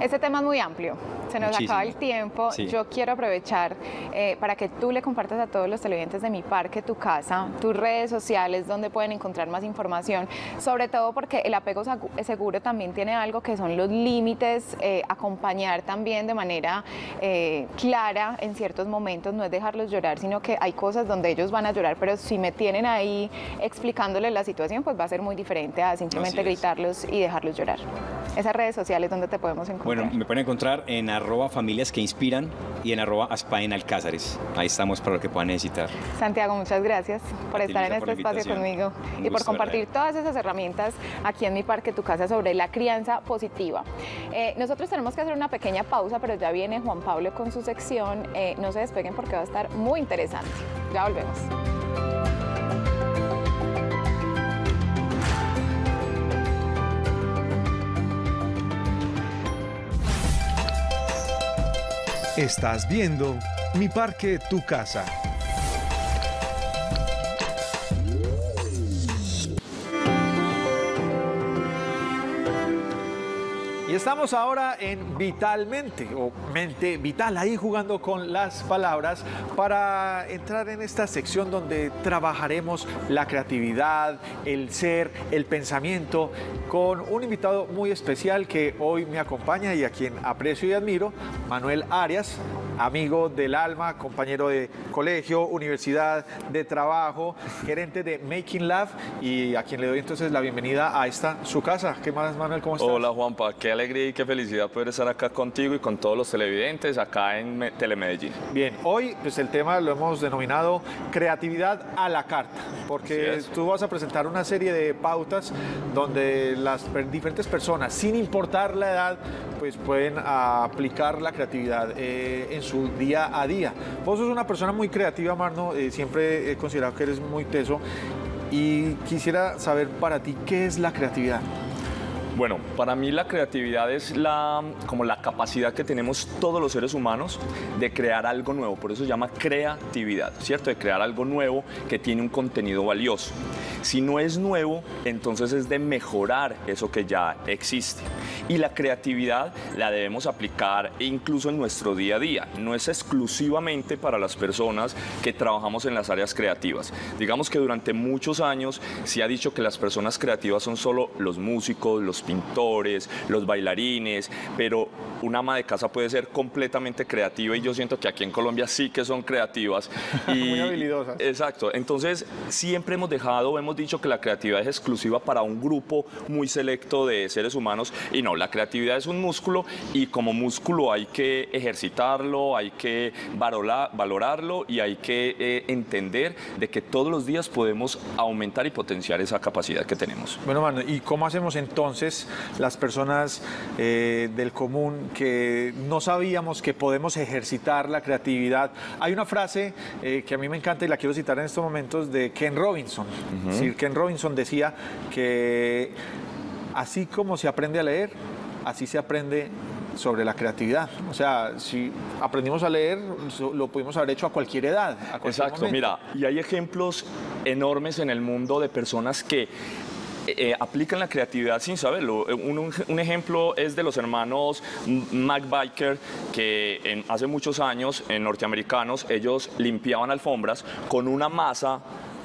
[SPEAKER 3] Este tema es muy amplio, se nos acaba el tiempo. Yo quiero aprovechar eh, para que tú le compartas a todos los televidentes de mi parque, tu casa, tus redes sociales, donde pueden encontrar más información, sobre todo porque el apego seguro también tiene algo que son los límites, eh, acompañar también de manera eh, clara en ciertos momentos, no es dejarlos llorar, sino que hay cosas donde ellos van a llorar, pero si me tienen ahí explicándoles la situación, pues va a ser muy diferente a simplemente gritarlos y dejarlos llorar. Esas redes sociales donde te podemos encontrar.
[SPEAKER 16] Bueno, me pueden encontrar en arroba familias que inspiran y en arroba alcázares. Ahí estamos para lo que puedan necesitar.
[SPEAKER 3] Santiago, muchas gracias por estar en este espacio conmigo y por compartir todas esas herramientas aquí en mi parque, tu casa, sobre la crianza positiva. Eh, nosotros tenemos que hacer una pequeña pausa, pero ya viene Juan Pablo con su sección. Eh, no se despeguen porque va a estar muy interesante. Ya volvemos.
[SPEAKER 8] Estás viendo Mi Parque, Tu Casa.
[SPEAKER 2] Y estamos ahora en Vitalmente, o Mente Vital, ahí jugando con las palabras para entrar en esta sección donde trabajaremos la creatividad, el ser, el pensamiento, con un invitado muy especial que hoy me acompaña y a quien aprecio y admiro, Manuel Arias, amigo del alma, compañero de colegio, universidad, de trabajo, gerente de Making Love y a quien le doy entonces la bienvenida a esta su casa. ¿Qué más, Manuel? ¿Cómo estás?
[SPEAKER 17] Hola, Juanpa. Qué alegría y qué felicidad poder estar acá contigo y con todos los televidentes acá en Me- Telemedellín.
[SPEAKER 2] Bien, hoy pues el tema lo hemos denominado creatividad a la carta, porque tú vas a presentar una serie de pautas donde las diferentes personas, sin importar la edad, pues pueden aplicar la creatividad eh, en su día a día. Vos sos una persona muy creativa, Marno, eh, siempre he considerado que eres muy teso y quisiera saber para ti qué es la creatividad.
[SPEAKER 17] Bueno, para mí la creatividad es la, como la capacidad que tenemos todos los seres humanos de crear algo nuevo. Por eso se llama creatividad, ¿cierto? De crear algo nuevo que tiene un contenido valioso. Si no es nuevo, entonces es de mejorar eso que ya existe. Y la creatividad la debemos aplicar incluso en nuestro día a día. No es exclusivamente para las personas que trabajamos en las áreas creativas. Digamos que durante muchos años se ha dicho que las personas creativas son solo los músicos, los pintores, los bailarines, pero una ama de casa puede ser completamente creativa y yo siento que aquí en Colombia sí que son creativas. Y,
[SPEAKER 2] Muy habilidosas.
[SPEAKER 17] Exacto. Entonces, siempre hemos dejado, hemos dicho que la creatividad es exclusiva para un grupo muy selecto de seres humanos y no, la creatividad es un músculo y como músculo hay que ejercitarlo, hay que varola- valorarlo y hay que eh, entender de que todos los días podemos aumentar y potenciar esa capacidad que tenemos.
[SPEAKER 2] Bueno, Manu, ¿y cómo hacemos entonces las personas eh, del común que no sabíamos que podemos ejercitar la creatividad? Hay una frase eh, que a mí me encanta y la quiero citar en estos momentos de Ken Robinson. Es decir, Ken Robinson decía que así como se aprende a leer, así se aprende sobre la creatividad. O sea, si aprendimos a leer, lo pudimos haber hecho a cualquier edad. a cualquier
[SPEAKER 17] Exacto,
[SPEAKER 2] momento.
[SPEAKER 17] mira, y hay ejemplos enormes en el mundo de personas que eh, aplican la creatividad sin saberlo. Eh, Un, ejemplo es de los hermanos Mac Biker, que en- hace muchos años, en norteamericanos, ellos limpiaban alfombras con una masa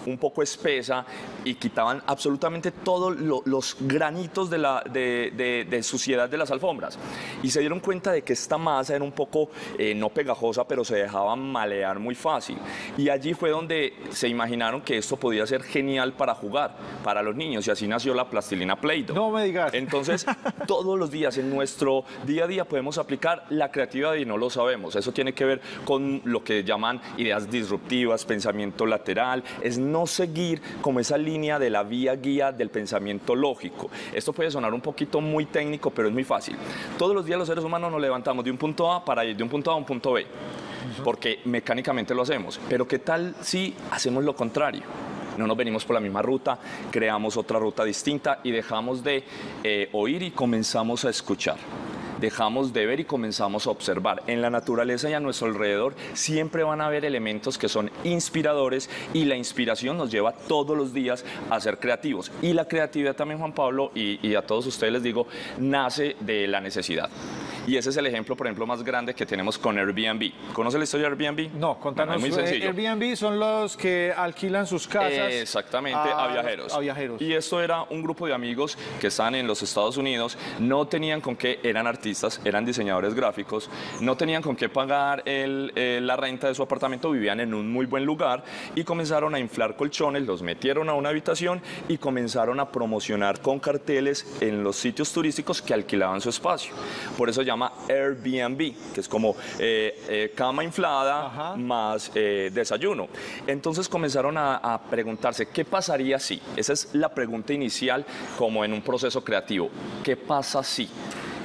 [SPEAKER 17] un poco espesa y quitaban absolutamente todos lo- los granitos de, la, de, de- de suciedad de las alfombras. Y se dieron cuenta de que esta masa era un poco, eh, no pegajosa, pero se dejaba malear muy fácil. Y allí fue donde se imaginaron que esto podía ser genial para jugar, para los niños, y así nació la plastilina Play-Doh.
[SPEAKER 2] No me digas.
[SPEAKER 17] Entonces, todos los días en nuestro día a día podemos aplicar la creatividad y no lo sabemos. Eso tiene que ver con lo que llaman ideas disruptivas, pensamiento lateral, es no seguir como esa línea de la vía guía del pensamiento lógico. Esto puede sonar un poquito muy técnico, pero es muy fácil. Todos los días los seres humanos nos levantamos de un punto A para ir de un punto A a un punto B, porque mecánicamente lo hacemos. Pero ¿qué tal si hacemos lo contrario? no nos venimos por la misma ruta, creamos otra ruta distinta y dejamos de eh, oír y comenzamos a escuchar. Dejamos de ver y comenzamos a observar. En la naturaleza y a nuestro alrededor siempre van a haber elementos que son inspiradores y la inspiración nos lleva todos los días a ser creativos. Y la creatividad también, Juan Pablo, y, a todos ustedes les digo, nace de la necesidad. Y ese es el ejemplo, por ejemplo, más grande que tenemos con Airbnb. ¿Conoce la historia de Airbnb?
[SPEAKER 2] No, contanos.
[SPEAKER 17] es muy
[SPEAKER 2] eh,
[SPEAKER 17] sencillo.
[SPEAKER 2] Airbnb son los que alquilan sus casas.
[SPEAKER 17] Exactamente, a, viajeros.
[SPEAKER 2] A viajeros.
[SPEAKER 17] Y esto era un grupo de amigos que están en los Estados Unidos, no tenían con qué, eran artistas, eran diseñadores gráficos, no tenían con qué pagar el- eh, la renta de su apartamento, vivían en un muy buen lugar y comenzaron a inflar colchones, los metieron a una habitación y comenzaron a promocionar con carteles en los sitios turísticos que alquilaban su espacio. Por eso llama Airbnb, que es como eh, eh, cama inflada más eh, desayuno. Entonces comenzaron a, a preguntarse, ¿qué pasaría si? Esa es la pregunta inicial como en un proceso creativo. ¿Qué pasa si?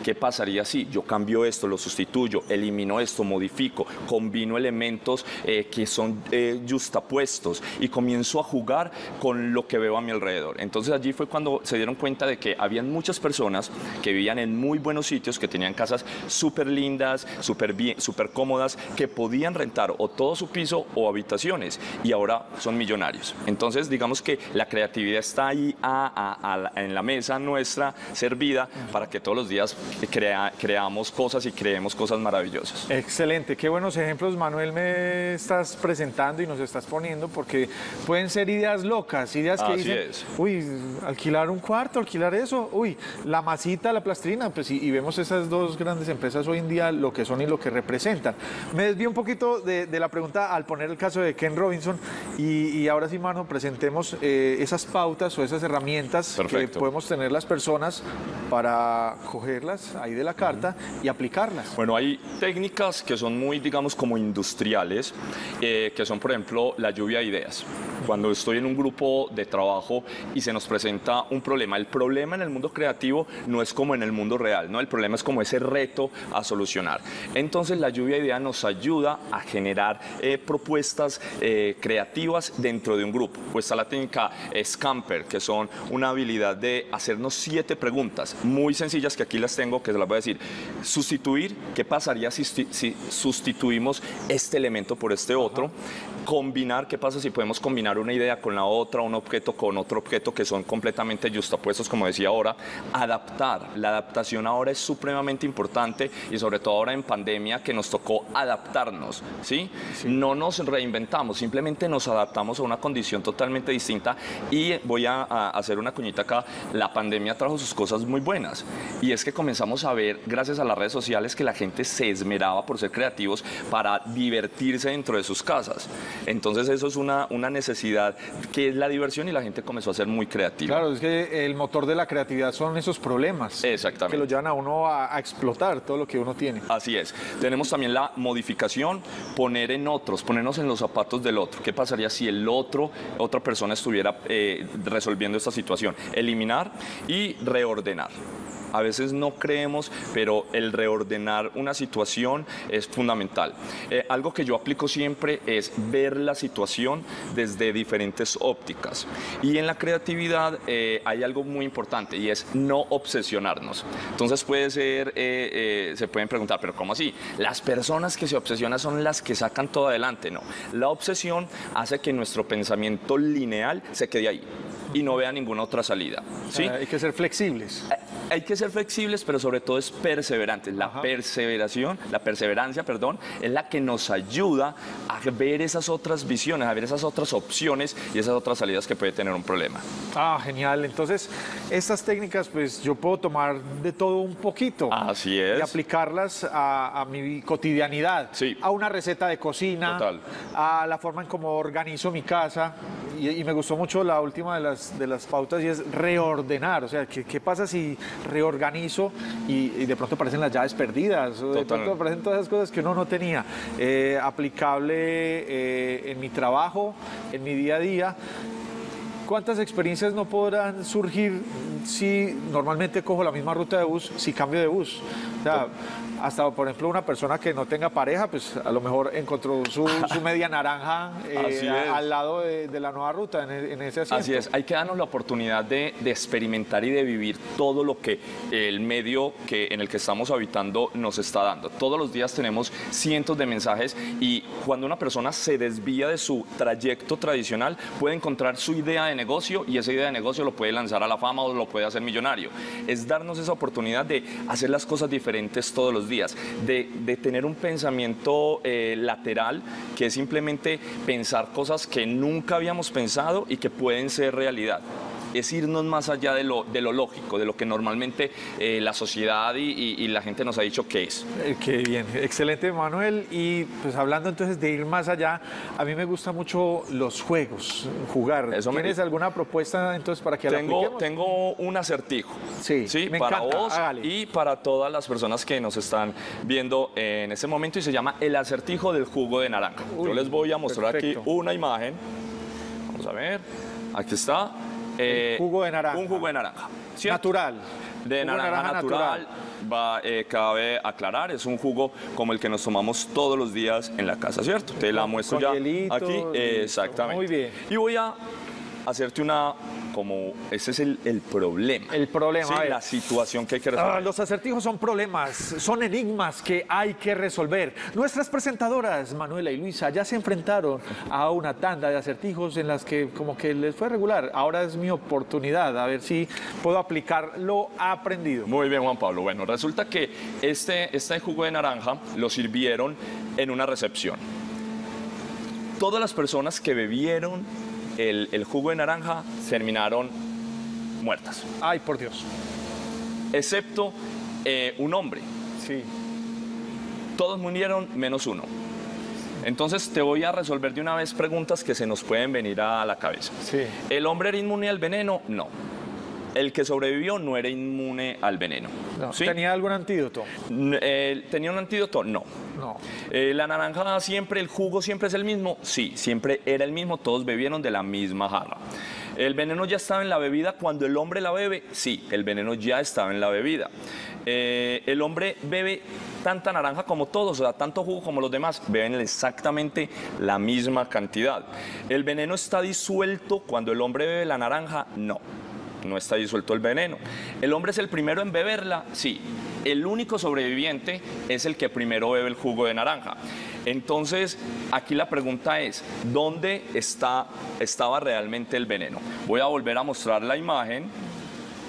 [SPEAKER 17] ¿Qué pasaría si yo cambio esto, lo sustituyo, elimino esto, modifico, combino elementos eh, que son eh, justapuestos y comienzo a jugar con lo que veo a mi alrededor? Entonces allí fue cuando se dieron cuenta de que habían muchas personas que vivían en muy buenos sitios, que tenían casas súper lindas, súper súper cómodas, que podían rentar o todo su piso o habitaciones y ahora son millonarios. Entonces digamos que la creatividad está ahí a- a- a la- en la mesa nuestra servida para que todos los días crea- creamos cosas y creemos cosas maravillosas.
[SPEAKER 2] Excelente, qué buenos ejemplos Manuel me estás presentando y nos estás poniendo porque pueden ser ideas locas, ideas que
[SPEAKER 17] Así
[SPEAKER 2] dicen,
[SPEAKER 17] es.
[SPEAKER 2] uy, alquilar un cuarto, alquilar eso, uy, la masita, la plastrina, pues y, y vemos esas dos grandes empresas hoy en día lo que son y lo que representan. Me desvío un poquito de, de la pregunta al poner el caso de Ken Robinson y, y ahora sí, mano, presentemos eh, esas pautas o esas herramientas que podemos tener las personas para cogerlas ahí de la carta y aplicarlas.
[SPEAKER 17] Bueno, hay técnicas que son muy, digamos, como industriales, eh, que son, por ejemplo, la lluvia de ideas. Cuando estoy en un grupo de trabajo y se nos presenta un problema, el problema en el mundo creativo no es como en el mundo real, ¿no? El problema es como ese reto a solucionar. Entonces, la lluvia de ideas nos ayuda a generar eh, propuestas eh, creativas dentro de un grupo. Pues está la técnica Scamper, que son una habilidad de hacernos siete preguntas muy sencillas que aquí las tengo, que se las voy a decir. Sustituir, ¿qué pasaría si, si sustituimos este elemento por este otro? Combinar, ¿qué pasa si podemos combinar una idea con la otra, un objeto con otro objeto que son completamente justapuestos, como decía ahora? Adaptar. La adaptación ahora es supremamente importante y sobre todo ahora en pandemia que nos tocó adaptarnos, ¿sí? No nos reinventamos, simplemente nos adaptamos a una condición totalmente distinta y voy a, a hacer una cuñita acá. La pandemia trajo sus cosas muy buenas y es que comenzamos a ver, gracias a las redes sociales, que la gente se esmeraba por ser creativos para divertirse dentro de sus casas. Entonces eso es una, una necesidad que es la diversión y la gente comenzó a ser muy creativa.
[SPEAKER 2] Claro, es que el motor de la creatividad son esos problemas.
[SPEAKER 17] Exactamente.
[SPEAKER 2] Que lo llevan a uno a, a explotar todo lo que uno tiene.
[SPEAKER 17] Así es. Tenemos también la modificación, poner en otros, ponernos en los zapatos del otro. ¿Qué pasaría si el otro, otra persona estuviera eh, resolviendo esta situación? Eliminar y reordenar. A veces no creemos, pero el reordenar una situación es fundamental. Eh, algo que yo aplico siempre es ver la situación desde diferentes ópticas. Y en la creatividad eh, hay algo muy importante y es no obsesionarnos. Entonces puede ser, eh, eh, se pueden preguntar, pero ¿cómo así? Las personas que se obsesionan son las que sacan todo adelante. No, la obsesión hace que nuestro pensamiento lineal se quede ahí y no vea ninguna otra salida. ¿sí?
[SPEAKER 2] hay que ser flexibles.
[SPEAKER 17] Hay que ser flexibles, pero sobre todo es perseverantes. La perseveración, la perseverancia, perdón, es la que nos ayuda a ver esas otras visiones, a ver esas otras opciones y esas otras salidas que puede tener un problema.
[SPEAKER 2] Ah, genial. Entonces, estas técnicas, pues yo puedo tomar de todo un poquito.
[SPEAKER 17] Así es.
[SPEAKER 2] Y aplicarlas a, a mi cotidianidad. A una receta de cocina.
[SPEAKER 17] Total.
[SPEAKER 2] A la forma en cómo organizo mi casa. Y, y me gustó mucho la última de las, de las pautas y es reordenar. O sea, ¿qué, qué pasa si reorganizo y, y de pronto aparecen las llaves perdidas? O de pronto aparecen todas esas cosas que uno no tenía. Eh, aplicable eh, en mi trabajo, en mi día a día. ¿Cuántas experiencias no podrán surgir si normalmente cojo la misma ruta de bus, si cambio de bus? O sea, hasta, por ejemplo, una persona que no tenga pareja, pues a lo mejor encontró su, su media naranja eh, a- al lado de, de la nueva ruta, en, e- en ese asiento.
[SPEAKER 17] Así es, hay que darnos la oportunidad de, de experimentar y de vivir todo lo que el medio que, en el que estamos habitando nos está dando. Todos los días tenemos cientos de mensajes y cuando una persona se desvía de su trayecto tradicional, puede encontrar su idea de negocio y esa idea de negocio lo puede lanzar a la fama o lo puede hacer millonario. Es darnos esa oportunidad de hacer las cosas diferentes todos los días, de, tener un pensamiento eh, lateral que es simplemente pensar cosas que nunca habíamos pensado y que pueden ser realidad. Es irnos más allá de lo, de lo lógico, de lo que normalmente eh, la sociedad y, y- y la gente nos ha dicho que es.
[SPEAKER 2] Eh, Qué bien, excelente Manuel. Y pues hablando entonces de ir más allá, a mí me gustan mucho los juegos, jugar.
[SPEAKER 17] Eso me-
[SPEAKER 2] ¿Tienes alguna propuesta entonces para que la
[SPEAKER 17] Tengo,
[SPEAKER 2] apliquemos?
[SPEAKER 17] tengo un acertijo.
[SPEAKER 2] Sí, me
[SPEAKER 17] para
[SPEAKER 2] encanta,
[SPEAKER 17] vos
[SPEAKER 2] hágale.
[SPEAKER 17] y para todas las personas que nos están viendo en este momento y se llama el acertijo del jugo de naranja.
[SPEAKER 2] Uy,
[SPEAKER 17] Yo les voy a mostrar
[SPEAKER 2] perfecto.
[SPEAKER 17] aquí una imagen. Vamos a ver. Aquí está. Eh,
[SPEAKER 2] jugo de naranja.
[SPEAKER 17] Un jugo de naranja. ¿cierto?
[SPEAKER 2] Natural.
[SPEAKER 17] De naranja, natural. Va, eh, cabe aclarar, es un jugo como el que nos tomamos todos los días en la casa, ¿cierto? Te la muestro
[SPEAKER 2] con
[SPEAKER 17] ya
[SPEAKER 2] hielito,
[SPEAKER 17] aquí.
[SPEAKER 2] listo.
[SPEAKER 17] Exactamente.
[SPEAKER 2] Muy bien.
[SPEAKER 17] Y voy a hacerte una como ese es el, el problema.
[SPEAKER 2] El problema,
[SPEAKER 17] Sí, la situación que hay que
[SPEAKER 2] Ah,
[SPEAKER 17] resolver.
[SPEAKER 2] los acertijos son problemas, son enigmas que hay que resolver. Nuestras presentadoras, Manuela y Luisa, ya se enfrentaron a una tanda de acertijos en las que como que les fue regular. Ahora es mi oportunidad, a ver si puedo aplicar lo aprendido.
[SPEAKER 17] Muy bien, Juan Pablo. Bueno, resulta que este, este jugo de naranja lo sirvieron en una recepción. Todas las personas que bebieron el, el jugo de naranja terminaron muertas.
[SPEAKER 2] Ay, por Dios.
[SPEAKER 17] Excepto eh, un hombre.
[SPEAKER 2] Sí.
[SPEAKER 17] Todos murieron menos uno. Entonces te voy a resolver de una vez preguntas que se nos pueden venir a la cabeza.
[SPEAKER 2] Sí.
[SPEAKER 17] ¿El hombre era inmune al veneno? No. El que sobrevivió no era inmune al veneno.
[SPEAKER 2] No,
[SPEAKER 17] ¿Sí?
[SPEAKER 2] ¿Tenía algún antídoto?
[SPEAKER 17] Eh, ¿Tenía un antídoto? No.
[SPEAKER 2] No.
[SPEAKER 17] Eh, ¿La naranja siempre, el jugo siempre es el mismo? Sí, siempre era el mismo, todos bebieron de la misma jarra. ¿El veneno ya estaba en la bebida cuando el hombre la bebe? Sí, el veneno ya estaba en la bebida. Eh, ¿El hombre bebe tanta naranja como todos, o sea, tanto jugo como los demás? Beben exactamente la misma cantidad. ¿El veneno está disuelto cuando el hombre bebe la naranja? No no está disuelto el veneno. ¿El hombre es el primero en beberla? Sí. El único sobreviviente es el que primero bebe el jugo de naranja. Entonces, aquí la pregunta es, ¿dónde está, estaba realmente el veneno? Voy a volver a mostrar la imagen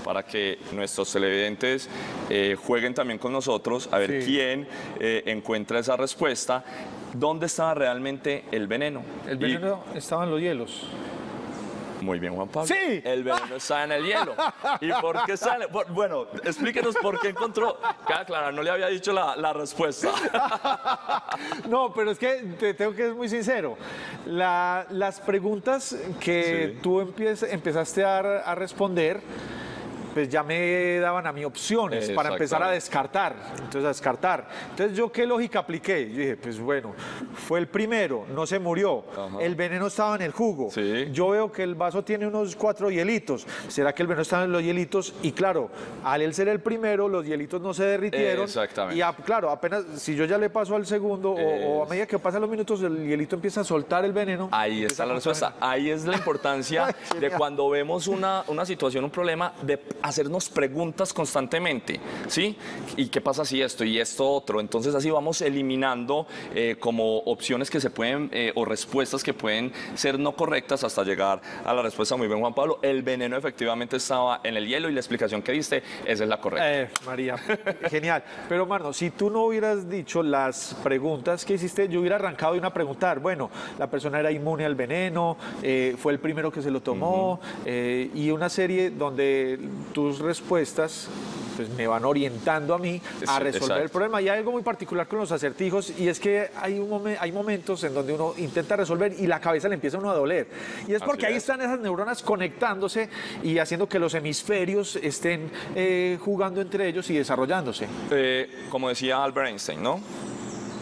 [SPEAKER 17] para que nuestros televidentes eh, jueguen también con nosotros, a ver
[SPEAKER 2] Sí.
[SPEAKER 17] quién eh, encuentra esa respuesta. ¿Dónde estaba realmente el veneno?
[SPEAKER 2] El
[SPEAKER 17] Y-
[SPEAKER 2] veneno estaba en los hielos.
[SPEAKER 17] Muy bien, Juan Pablo.
[SPEAKER 2] Sí.
[SPEAKER 17] El veneno está en el hielo. ¿Y por qué sale? Por- bueno, explíquenos por qué encontró. Cada Clara, no le había dicho la, la respuesta.
[SPEAKER 2] No, pero es que te tengo que ser muy sincero. La- las preguntas que
[SPEAKER 17] Sí.
[SPEAKER 2] tú empiez- empezaste a, a responder, pues ya me daban a mí opciones para empezar a descartar. Entonces, a descartar. Entonces, ¿yo qué lógica apliqué? Yo dije, pues bueno, fue el primero, no se murió. El veneno estaba en el jugo. Yo veo que el vaso tiene unos cuatro hielitos. ¿Será que el veneno estaba en los hielitos? Y claro, al él ser el primero, los hielitos no se derritieron.
[SPEAKER 17] Exactamente.
[SPEAKER 2] Y a- claro, apenas, si yo ya le paso al segundo, o, o a medida que pasan los minutos, el hielito empieza a soltar el veneno.
[SPEAKER 17] Ahí está la respuesta. Ahí es la importancia
[SPEAKER 2] Ay,
[SPEAKER 17] de cuando vemos una, una situación, un problema, de hacernos preguntas constantemente, ¿sí? ¿Y qué pasa si esto y esto otro? Entonces así vamos eliminando eh, como opciones que se pueden, eh, o respuestas que pueden ser no correctas hasta llegar a la respuesta. Muy bien, Juan Pablo. El veneno efectivamente estaba en el hielo y la explicación que diste, esa es la correcta.
[SPEAKER 2] Eh, María, genial. Pero, mano, si tú no hubieras dicho las preguntas que hiciste, yo hubiera arrancado de una preguntar. Bueno, la persona era inmune al veneno, eh, fue el primero que se lo tomó, y una serie donde tus respuestas pues me van orientando a mí a resolver el problema. Y hay algo muy particular con los acertijos y es que hay, un momen- hay momentos en donde uno intenta resolver y la cabeza le empieza a uno a doler. Y es porque ahí
[SPEAKER 17] es.
[SPEAKER 2] están esas neuronas conectándose y haciendo que los hemisferios estén eh, jugando entre ellos y desarrollándose.
[SPEAKER 17] Eh, como decía Albert Einstein, ¿no?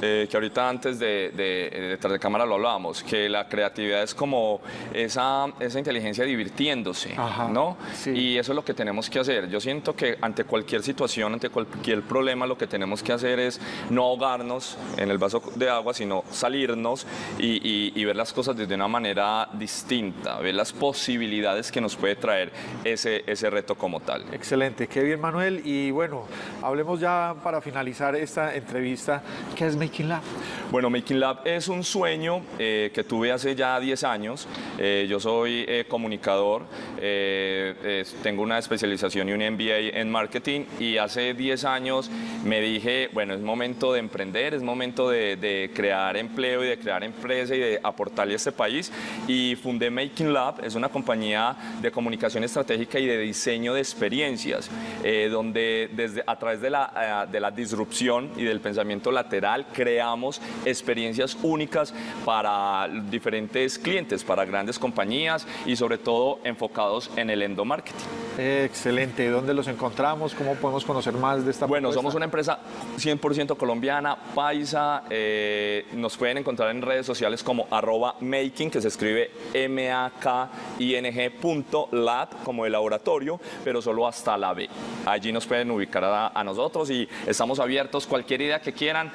[SPEAKER 17] Eh, que ahorita antes de, de, de detrás de cámara lo hablábamos, que la creatividad es como esa, esa inteligencia divirtiéndose, ¿no? Y eso es lo que tenemos que hacer. Yo siento que ante cualquier situación, ante cualquier problema, lo que tenemos que hacer es no ahogarnos en el vaso de agua, sino salirnos y, y- y ver las cosas desde una manera distinta, ver las posibilidades que nos puede traer ese, ese reto como tal.
[SPEAKER 2] Excelente, qué bien Manuel. Y bueno, hablemos ya para finalizar esta entrevista, ¿qué es Making Lab?
[SPEAKER 17] Bueno, Making Lab es un sueño eh, que tuve hace ya 10 años. Eh, yo soy eh, comunicador, eh, tengo una especialización y un MBA en marketing y hace 10 años me dije, bueno, es momento de emprender, es momento de, de crear empleo y de crear empresa y de aportarle a este país. Y fundé Making Lab, es una compañía de comunicación estratégica y de diseño de experiencias, eh, donde desde, a través de la, eh, de la disrupción y del pensamiento lateral creamos experiencias únicas para diferentes clientes, para grandes compañías y sobre todo enfocados en el endomarketing.
[SPEAKER 2] Excelente. ¿Dónde los encontramos? ¿Cómo podemos conocer más de esta
[SPEAKER 17] Bueno,
[SPEAKER 2] propuesta?
[SPEAKER 17] somos una empresa 100% colombiana, paisa. eh, nos pueden encontrar en redes sociales como arroba making, que se escribe M-A-K-I-N-G punto lab, como el laboratorio, pero solo hasta la B. Allí nos pueden ubicar a, a nosotros y estamos abiertos. Cualquier idea que quieran,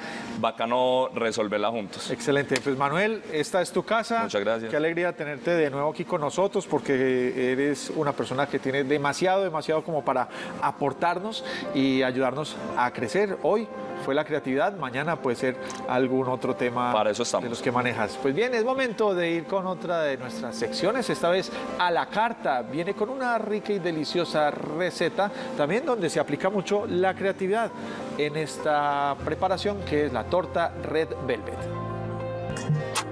[SPEAKER 17] bacano resolverla juntos.
[SPEAKER 2] Excelente. Pues Manuel, esta es tu casa.
[SPEAKER 17] Muchas gracias.
[SPEAKER 2] Qué alegría tenerte de nuevo aquí con nosotros porque eres una persona que tiene demasiado, demasiado como para aportarnos y ayudarnos a crecer. Hoy fue la creatividad, mañana puede ser algún otro tema
[SPEAKER 17] Para eso estamos.
[SPEAKER 2] de los que manejas. Pues bien, es momento de ir con otra de nuestras secciones, esta vez a la carta. Viene con una rica y deliciosa receta, también donde se aplica mucho la creatividad en esta preparación que es la torta Red Velvet.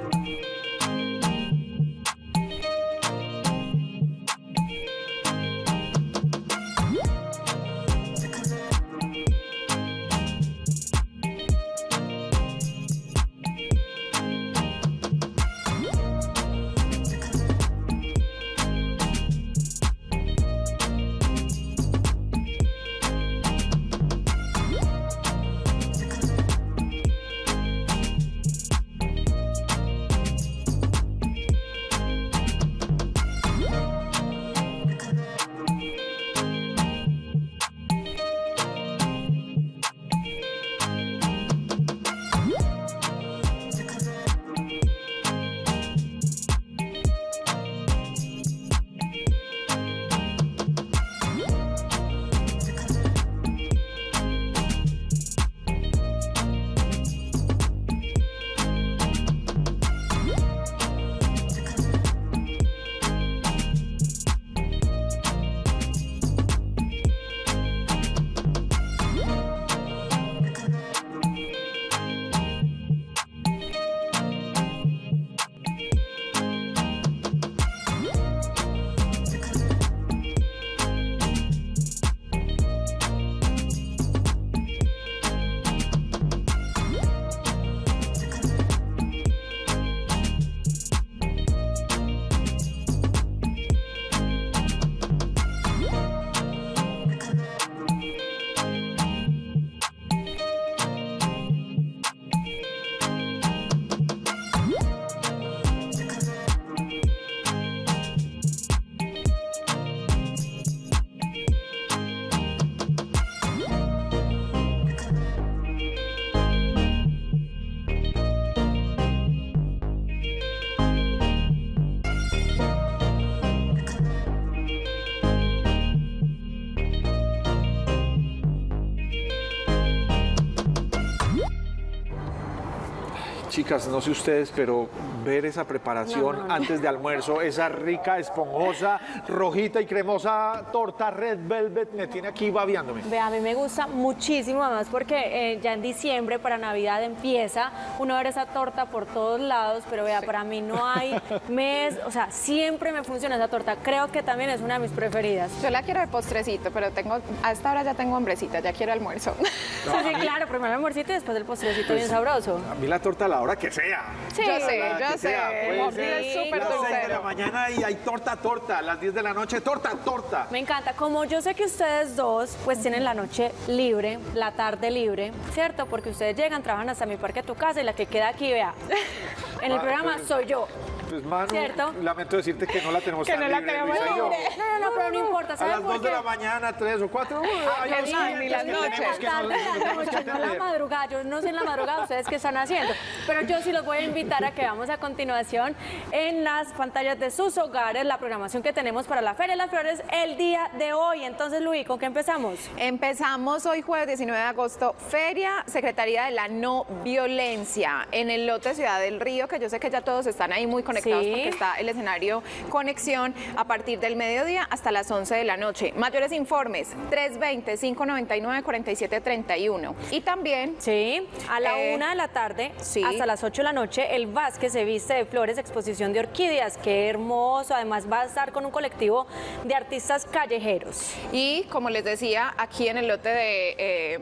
[SPEAKER 2] No sé ustedes, pero ver esa preparación
[SPEAKER 1] No, no, no.
[SPEAKER 2] antes de almuerzo, esa rica, esponjosa, rojita y cremosa torta Red Velvet me tiene aquí babiándome.
[SPEAKER 1] Ve, a mí me gusta muchísimo, además porque eh, ya en diciembre para Navidad empieza uno ver esa torta por todos lados, pero vea, para mí no hay mes, o sea, siempre me funciona esa torta. Creo que también es una de mis preferidas.
[SPEAKER 3] Yo la quiero de postrecito, pero tengo a esta hora ya tengo hambrecita, ya quiero almuerzo.
[SPEAKER 1] Sí, sí, claro, primero el almuercito y después el postrecito bien sabroso.
[SPEAKER 2] A mí la torta a la hora que sea.
[SPEAKER 1] Sí,
[SPEAKER 3] yo sé, yo
[SPEAKER 2] que
[SPEAKER 3] sé.
[SPEAKER 2] sea, puede
[SPEAKER 3] Sí,
[SPEAKER 2] ser
[SPEAKER 3] es súper
[SPEAKER 2] las seis de la mañana y hay torta, torta. A las 10 de la noche, torta, torta.
[SPEAKER 1] Me encanta. Como yo sé que ustedes dos pues tienen la noche libre, la tarde libre, ¿cierto? Porque ustedes llegan, trabajan hasta mi parque tu casa y la que queda aquí, vea, en el programa soy yo.
[SPEAKER 2] Pues Manu,
[SPEAKER 1] ¿Cierto?
[SPEAKER 2] lamento decirte que no la tenemos
[SPEAKER 3] Que
[SPEAKER 2] tan
[SPEAKER 3] no la
[SPEAKER 2] libre,
[SPEAKER 3] tenemos
[SPEAKER 2] Luisa y yo.
[SPEAKER 3] libre.
[SPEAKER 1] No, no, no, pero no importa,
[SPEAKER 2] A
[SPEAKER 1] ¿saben
[SPEAKER 2] las
[SPEAKER 1] por
[SPEAKER 2] 2 de
[SPEAKER 1] qué?
[SPEAKER 2] la mañana, 3 o 4, hay
[SPEAKER 3] qué
[SPEAKER 2] dos
[SPEAKER 3] bien,
[SPEAKER 2] años
[SPEAKER 3] ni las
[SPEAKER 2] que
[SPEAKER 3] noches.
[SPEAKER 2] tenemos que nos-
[SPEAKER 1] Tarde de
[SPEAKER 2] nos
[SPEAKER 1] la
[SPEAKER 2] tenemos que
[SPEAKER 1] noche, no la
[SPEAKER 2] atender.
[SPEAKER 1] madrugada. Yo no sé en la madrugada ustedes qué están haciendo. Pero yo sí los voy a invitar a que veamos a continuación en las pantallas de sus hogares la programación que tenemos para la Feria de las Flores el día de hoy. Entonces, Luis, ¿con qué empezamos?
[SPEAKER 3] Empezamos hoy jueves 19 de agosto, Feria Secretaría de la No Violencia en el lote Ciudad del Río, que yo sé que ya todos están ahí muy conectados
[SPEAKER 1] Sí.
[SPEAKER 3] porque está el escenario Conexión a partir del mediodía hasta las 11 de la noche. Mayores informes 320-599-4731. Y también
[SPEAKER 1] Sí, a la
[SPEAKER 3] Eh,
[SPEAKER 1] una de la tarde
[SPEAKER 3] sí.
[SPEAKER 1] hasta las 8 de la noche, el Vázquez se viste de flores, exposición de orquídeas. Qué hermoso. Además, va a estar con un colectivo de artistas callejeros.
[SPEAKER 3] Y como les decía, aquí en el lote de... eh,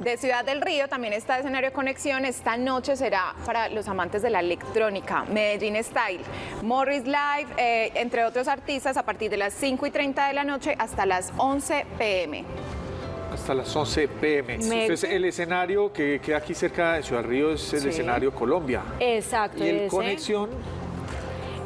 [SPEAKER 3] De Ciudad del Río también está escenario de conexión. Esta noche será para los amantes de la electrónica. Medellín Style, Morris Live, eh, entre otros artistas, a partir de las 5 y 30 de la noche hasta las 11 pm.
[SPEAKER 2] Hasta las 11 pm. Entonces, el escenario que queda aquí cerca de Ciudad Río es el
[SPEAKER 1] Sí.
[SPEAKER 2] escenario Colombia.
[SPEAKER 1] Exacto.
[SPEAKER 2] Y el
[SPEAKER 1] ese.
[SPEAKER 2] conexión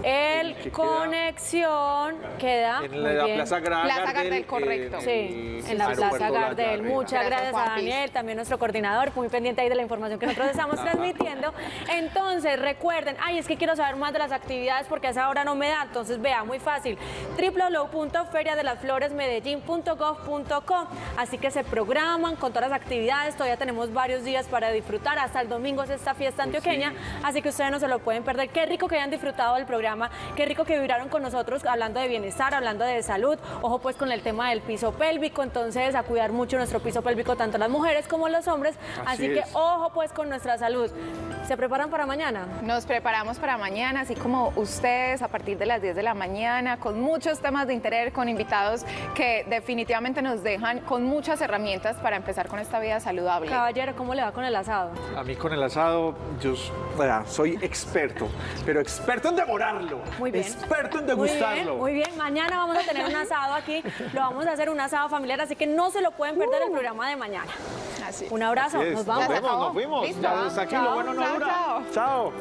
[SPEAKER 1] El
[SPEAKER 2] que queda
[SPEAKER 1] conexión queda
[SPEAKER 2] en
[SPEAKER 1] muy
[SPEAKER 2] la
[SPEAKER 1] bien.
[SPEAKER 2] Plaza Gra-
[SPEAKER 3] Plaza
[SPEAKER 2] Gardel.
[SPEAKER 3] Gardel, correcto.
[SPEAKER 2] en
[SPEAKER 1] Sí, en la Plaza
[SPEAKER 2] La
[SPEAKER 1] Gardel. Muchas
[SPEAKER 3] Gracias,
[SPEAKER 1] gracias a. Daniel, también nuestro coordinador, muy pendiente ahí de la información que nosotros estamos transmitiendo. Entonces, recuerden, ay, es que quiero saber más de las actividades porque a esa hora no me da. Entonces, vea, muy fácil, www.feriadelasfloresmedellín.gov.co. Así que se programan con todas las actividades, todavía tenemos varios días para disfrutar. Hasta el domingo es esta fiesta antioqueña, así que ustedes no se lo pueden perder. Qué rico que hayan disfrutado del programa, qué rico que vibraron con nosotros hablando de bienestar, hablando de salud. Ojo pues con el tema del piso pélvico, entonces a cuidar mucho nuestro piso pélvico, tanto las mujeres como los hombres.
[SPEAKER 3] Así
[SPEAKER 1] Así, que ojo pues con nuestra salud. ¿Se preparan para mañana?
[SPEAKER 3] Nos preparamos para mañana, así como ustedes a partir de las 10 de la mañana, con muchos temas de interés, con invitados que definitivamente nos dejan con muchas herramientas para empezar con esta vida saludable.
[SPEAKER 1] Caballero, ¿cómo le va con el asado?
[SPEAKER 2] A mí con el asado, yo soy experto, pero experto en
[SPEAKER 1] Muy bien.
[SPEAKER 2] Experto en
[SPEAKER 1] Muy
[SPEAKER 2] degustarlo.
[SPEAKER 1] bien, muy bien. Mañana vamos a tener un asado aquí. Lo vamos a hacer un asado familiar, así que no se lo pueden perder el programa de mañana. Un abrazo,
[SPEAKER 2] Así es.
[SPEAKER 1] nos vamos.
[SPEAKER 2] Nos vemos, nos fuimos.
[SPEAKER 1] Listo.
[SPEAKER 2] Ya hasta aquí lo
[SPEAKER 1] Chao,
[SPEAKER 2] bueno no
[SPEAKER 1] chao,
[SPEAKER 2] dura.
[SPEAKER 1] chao.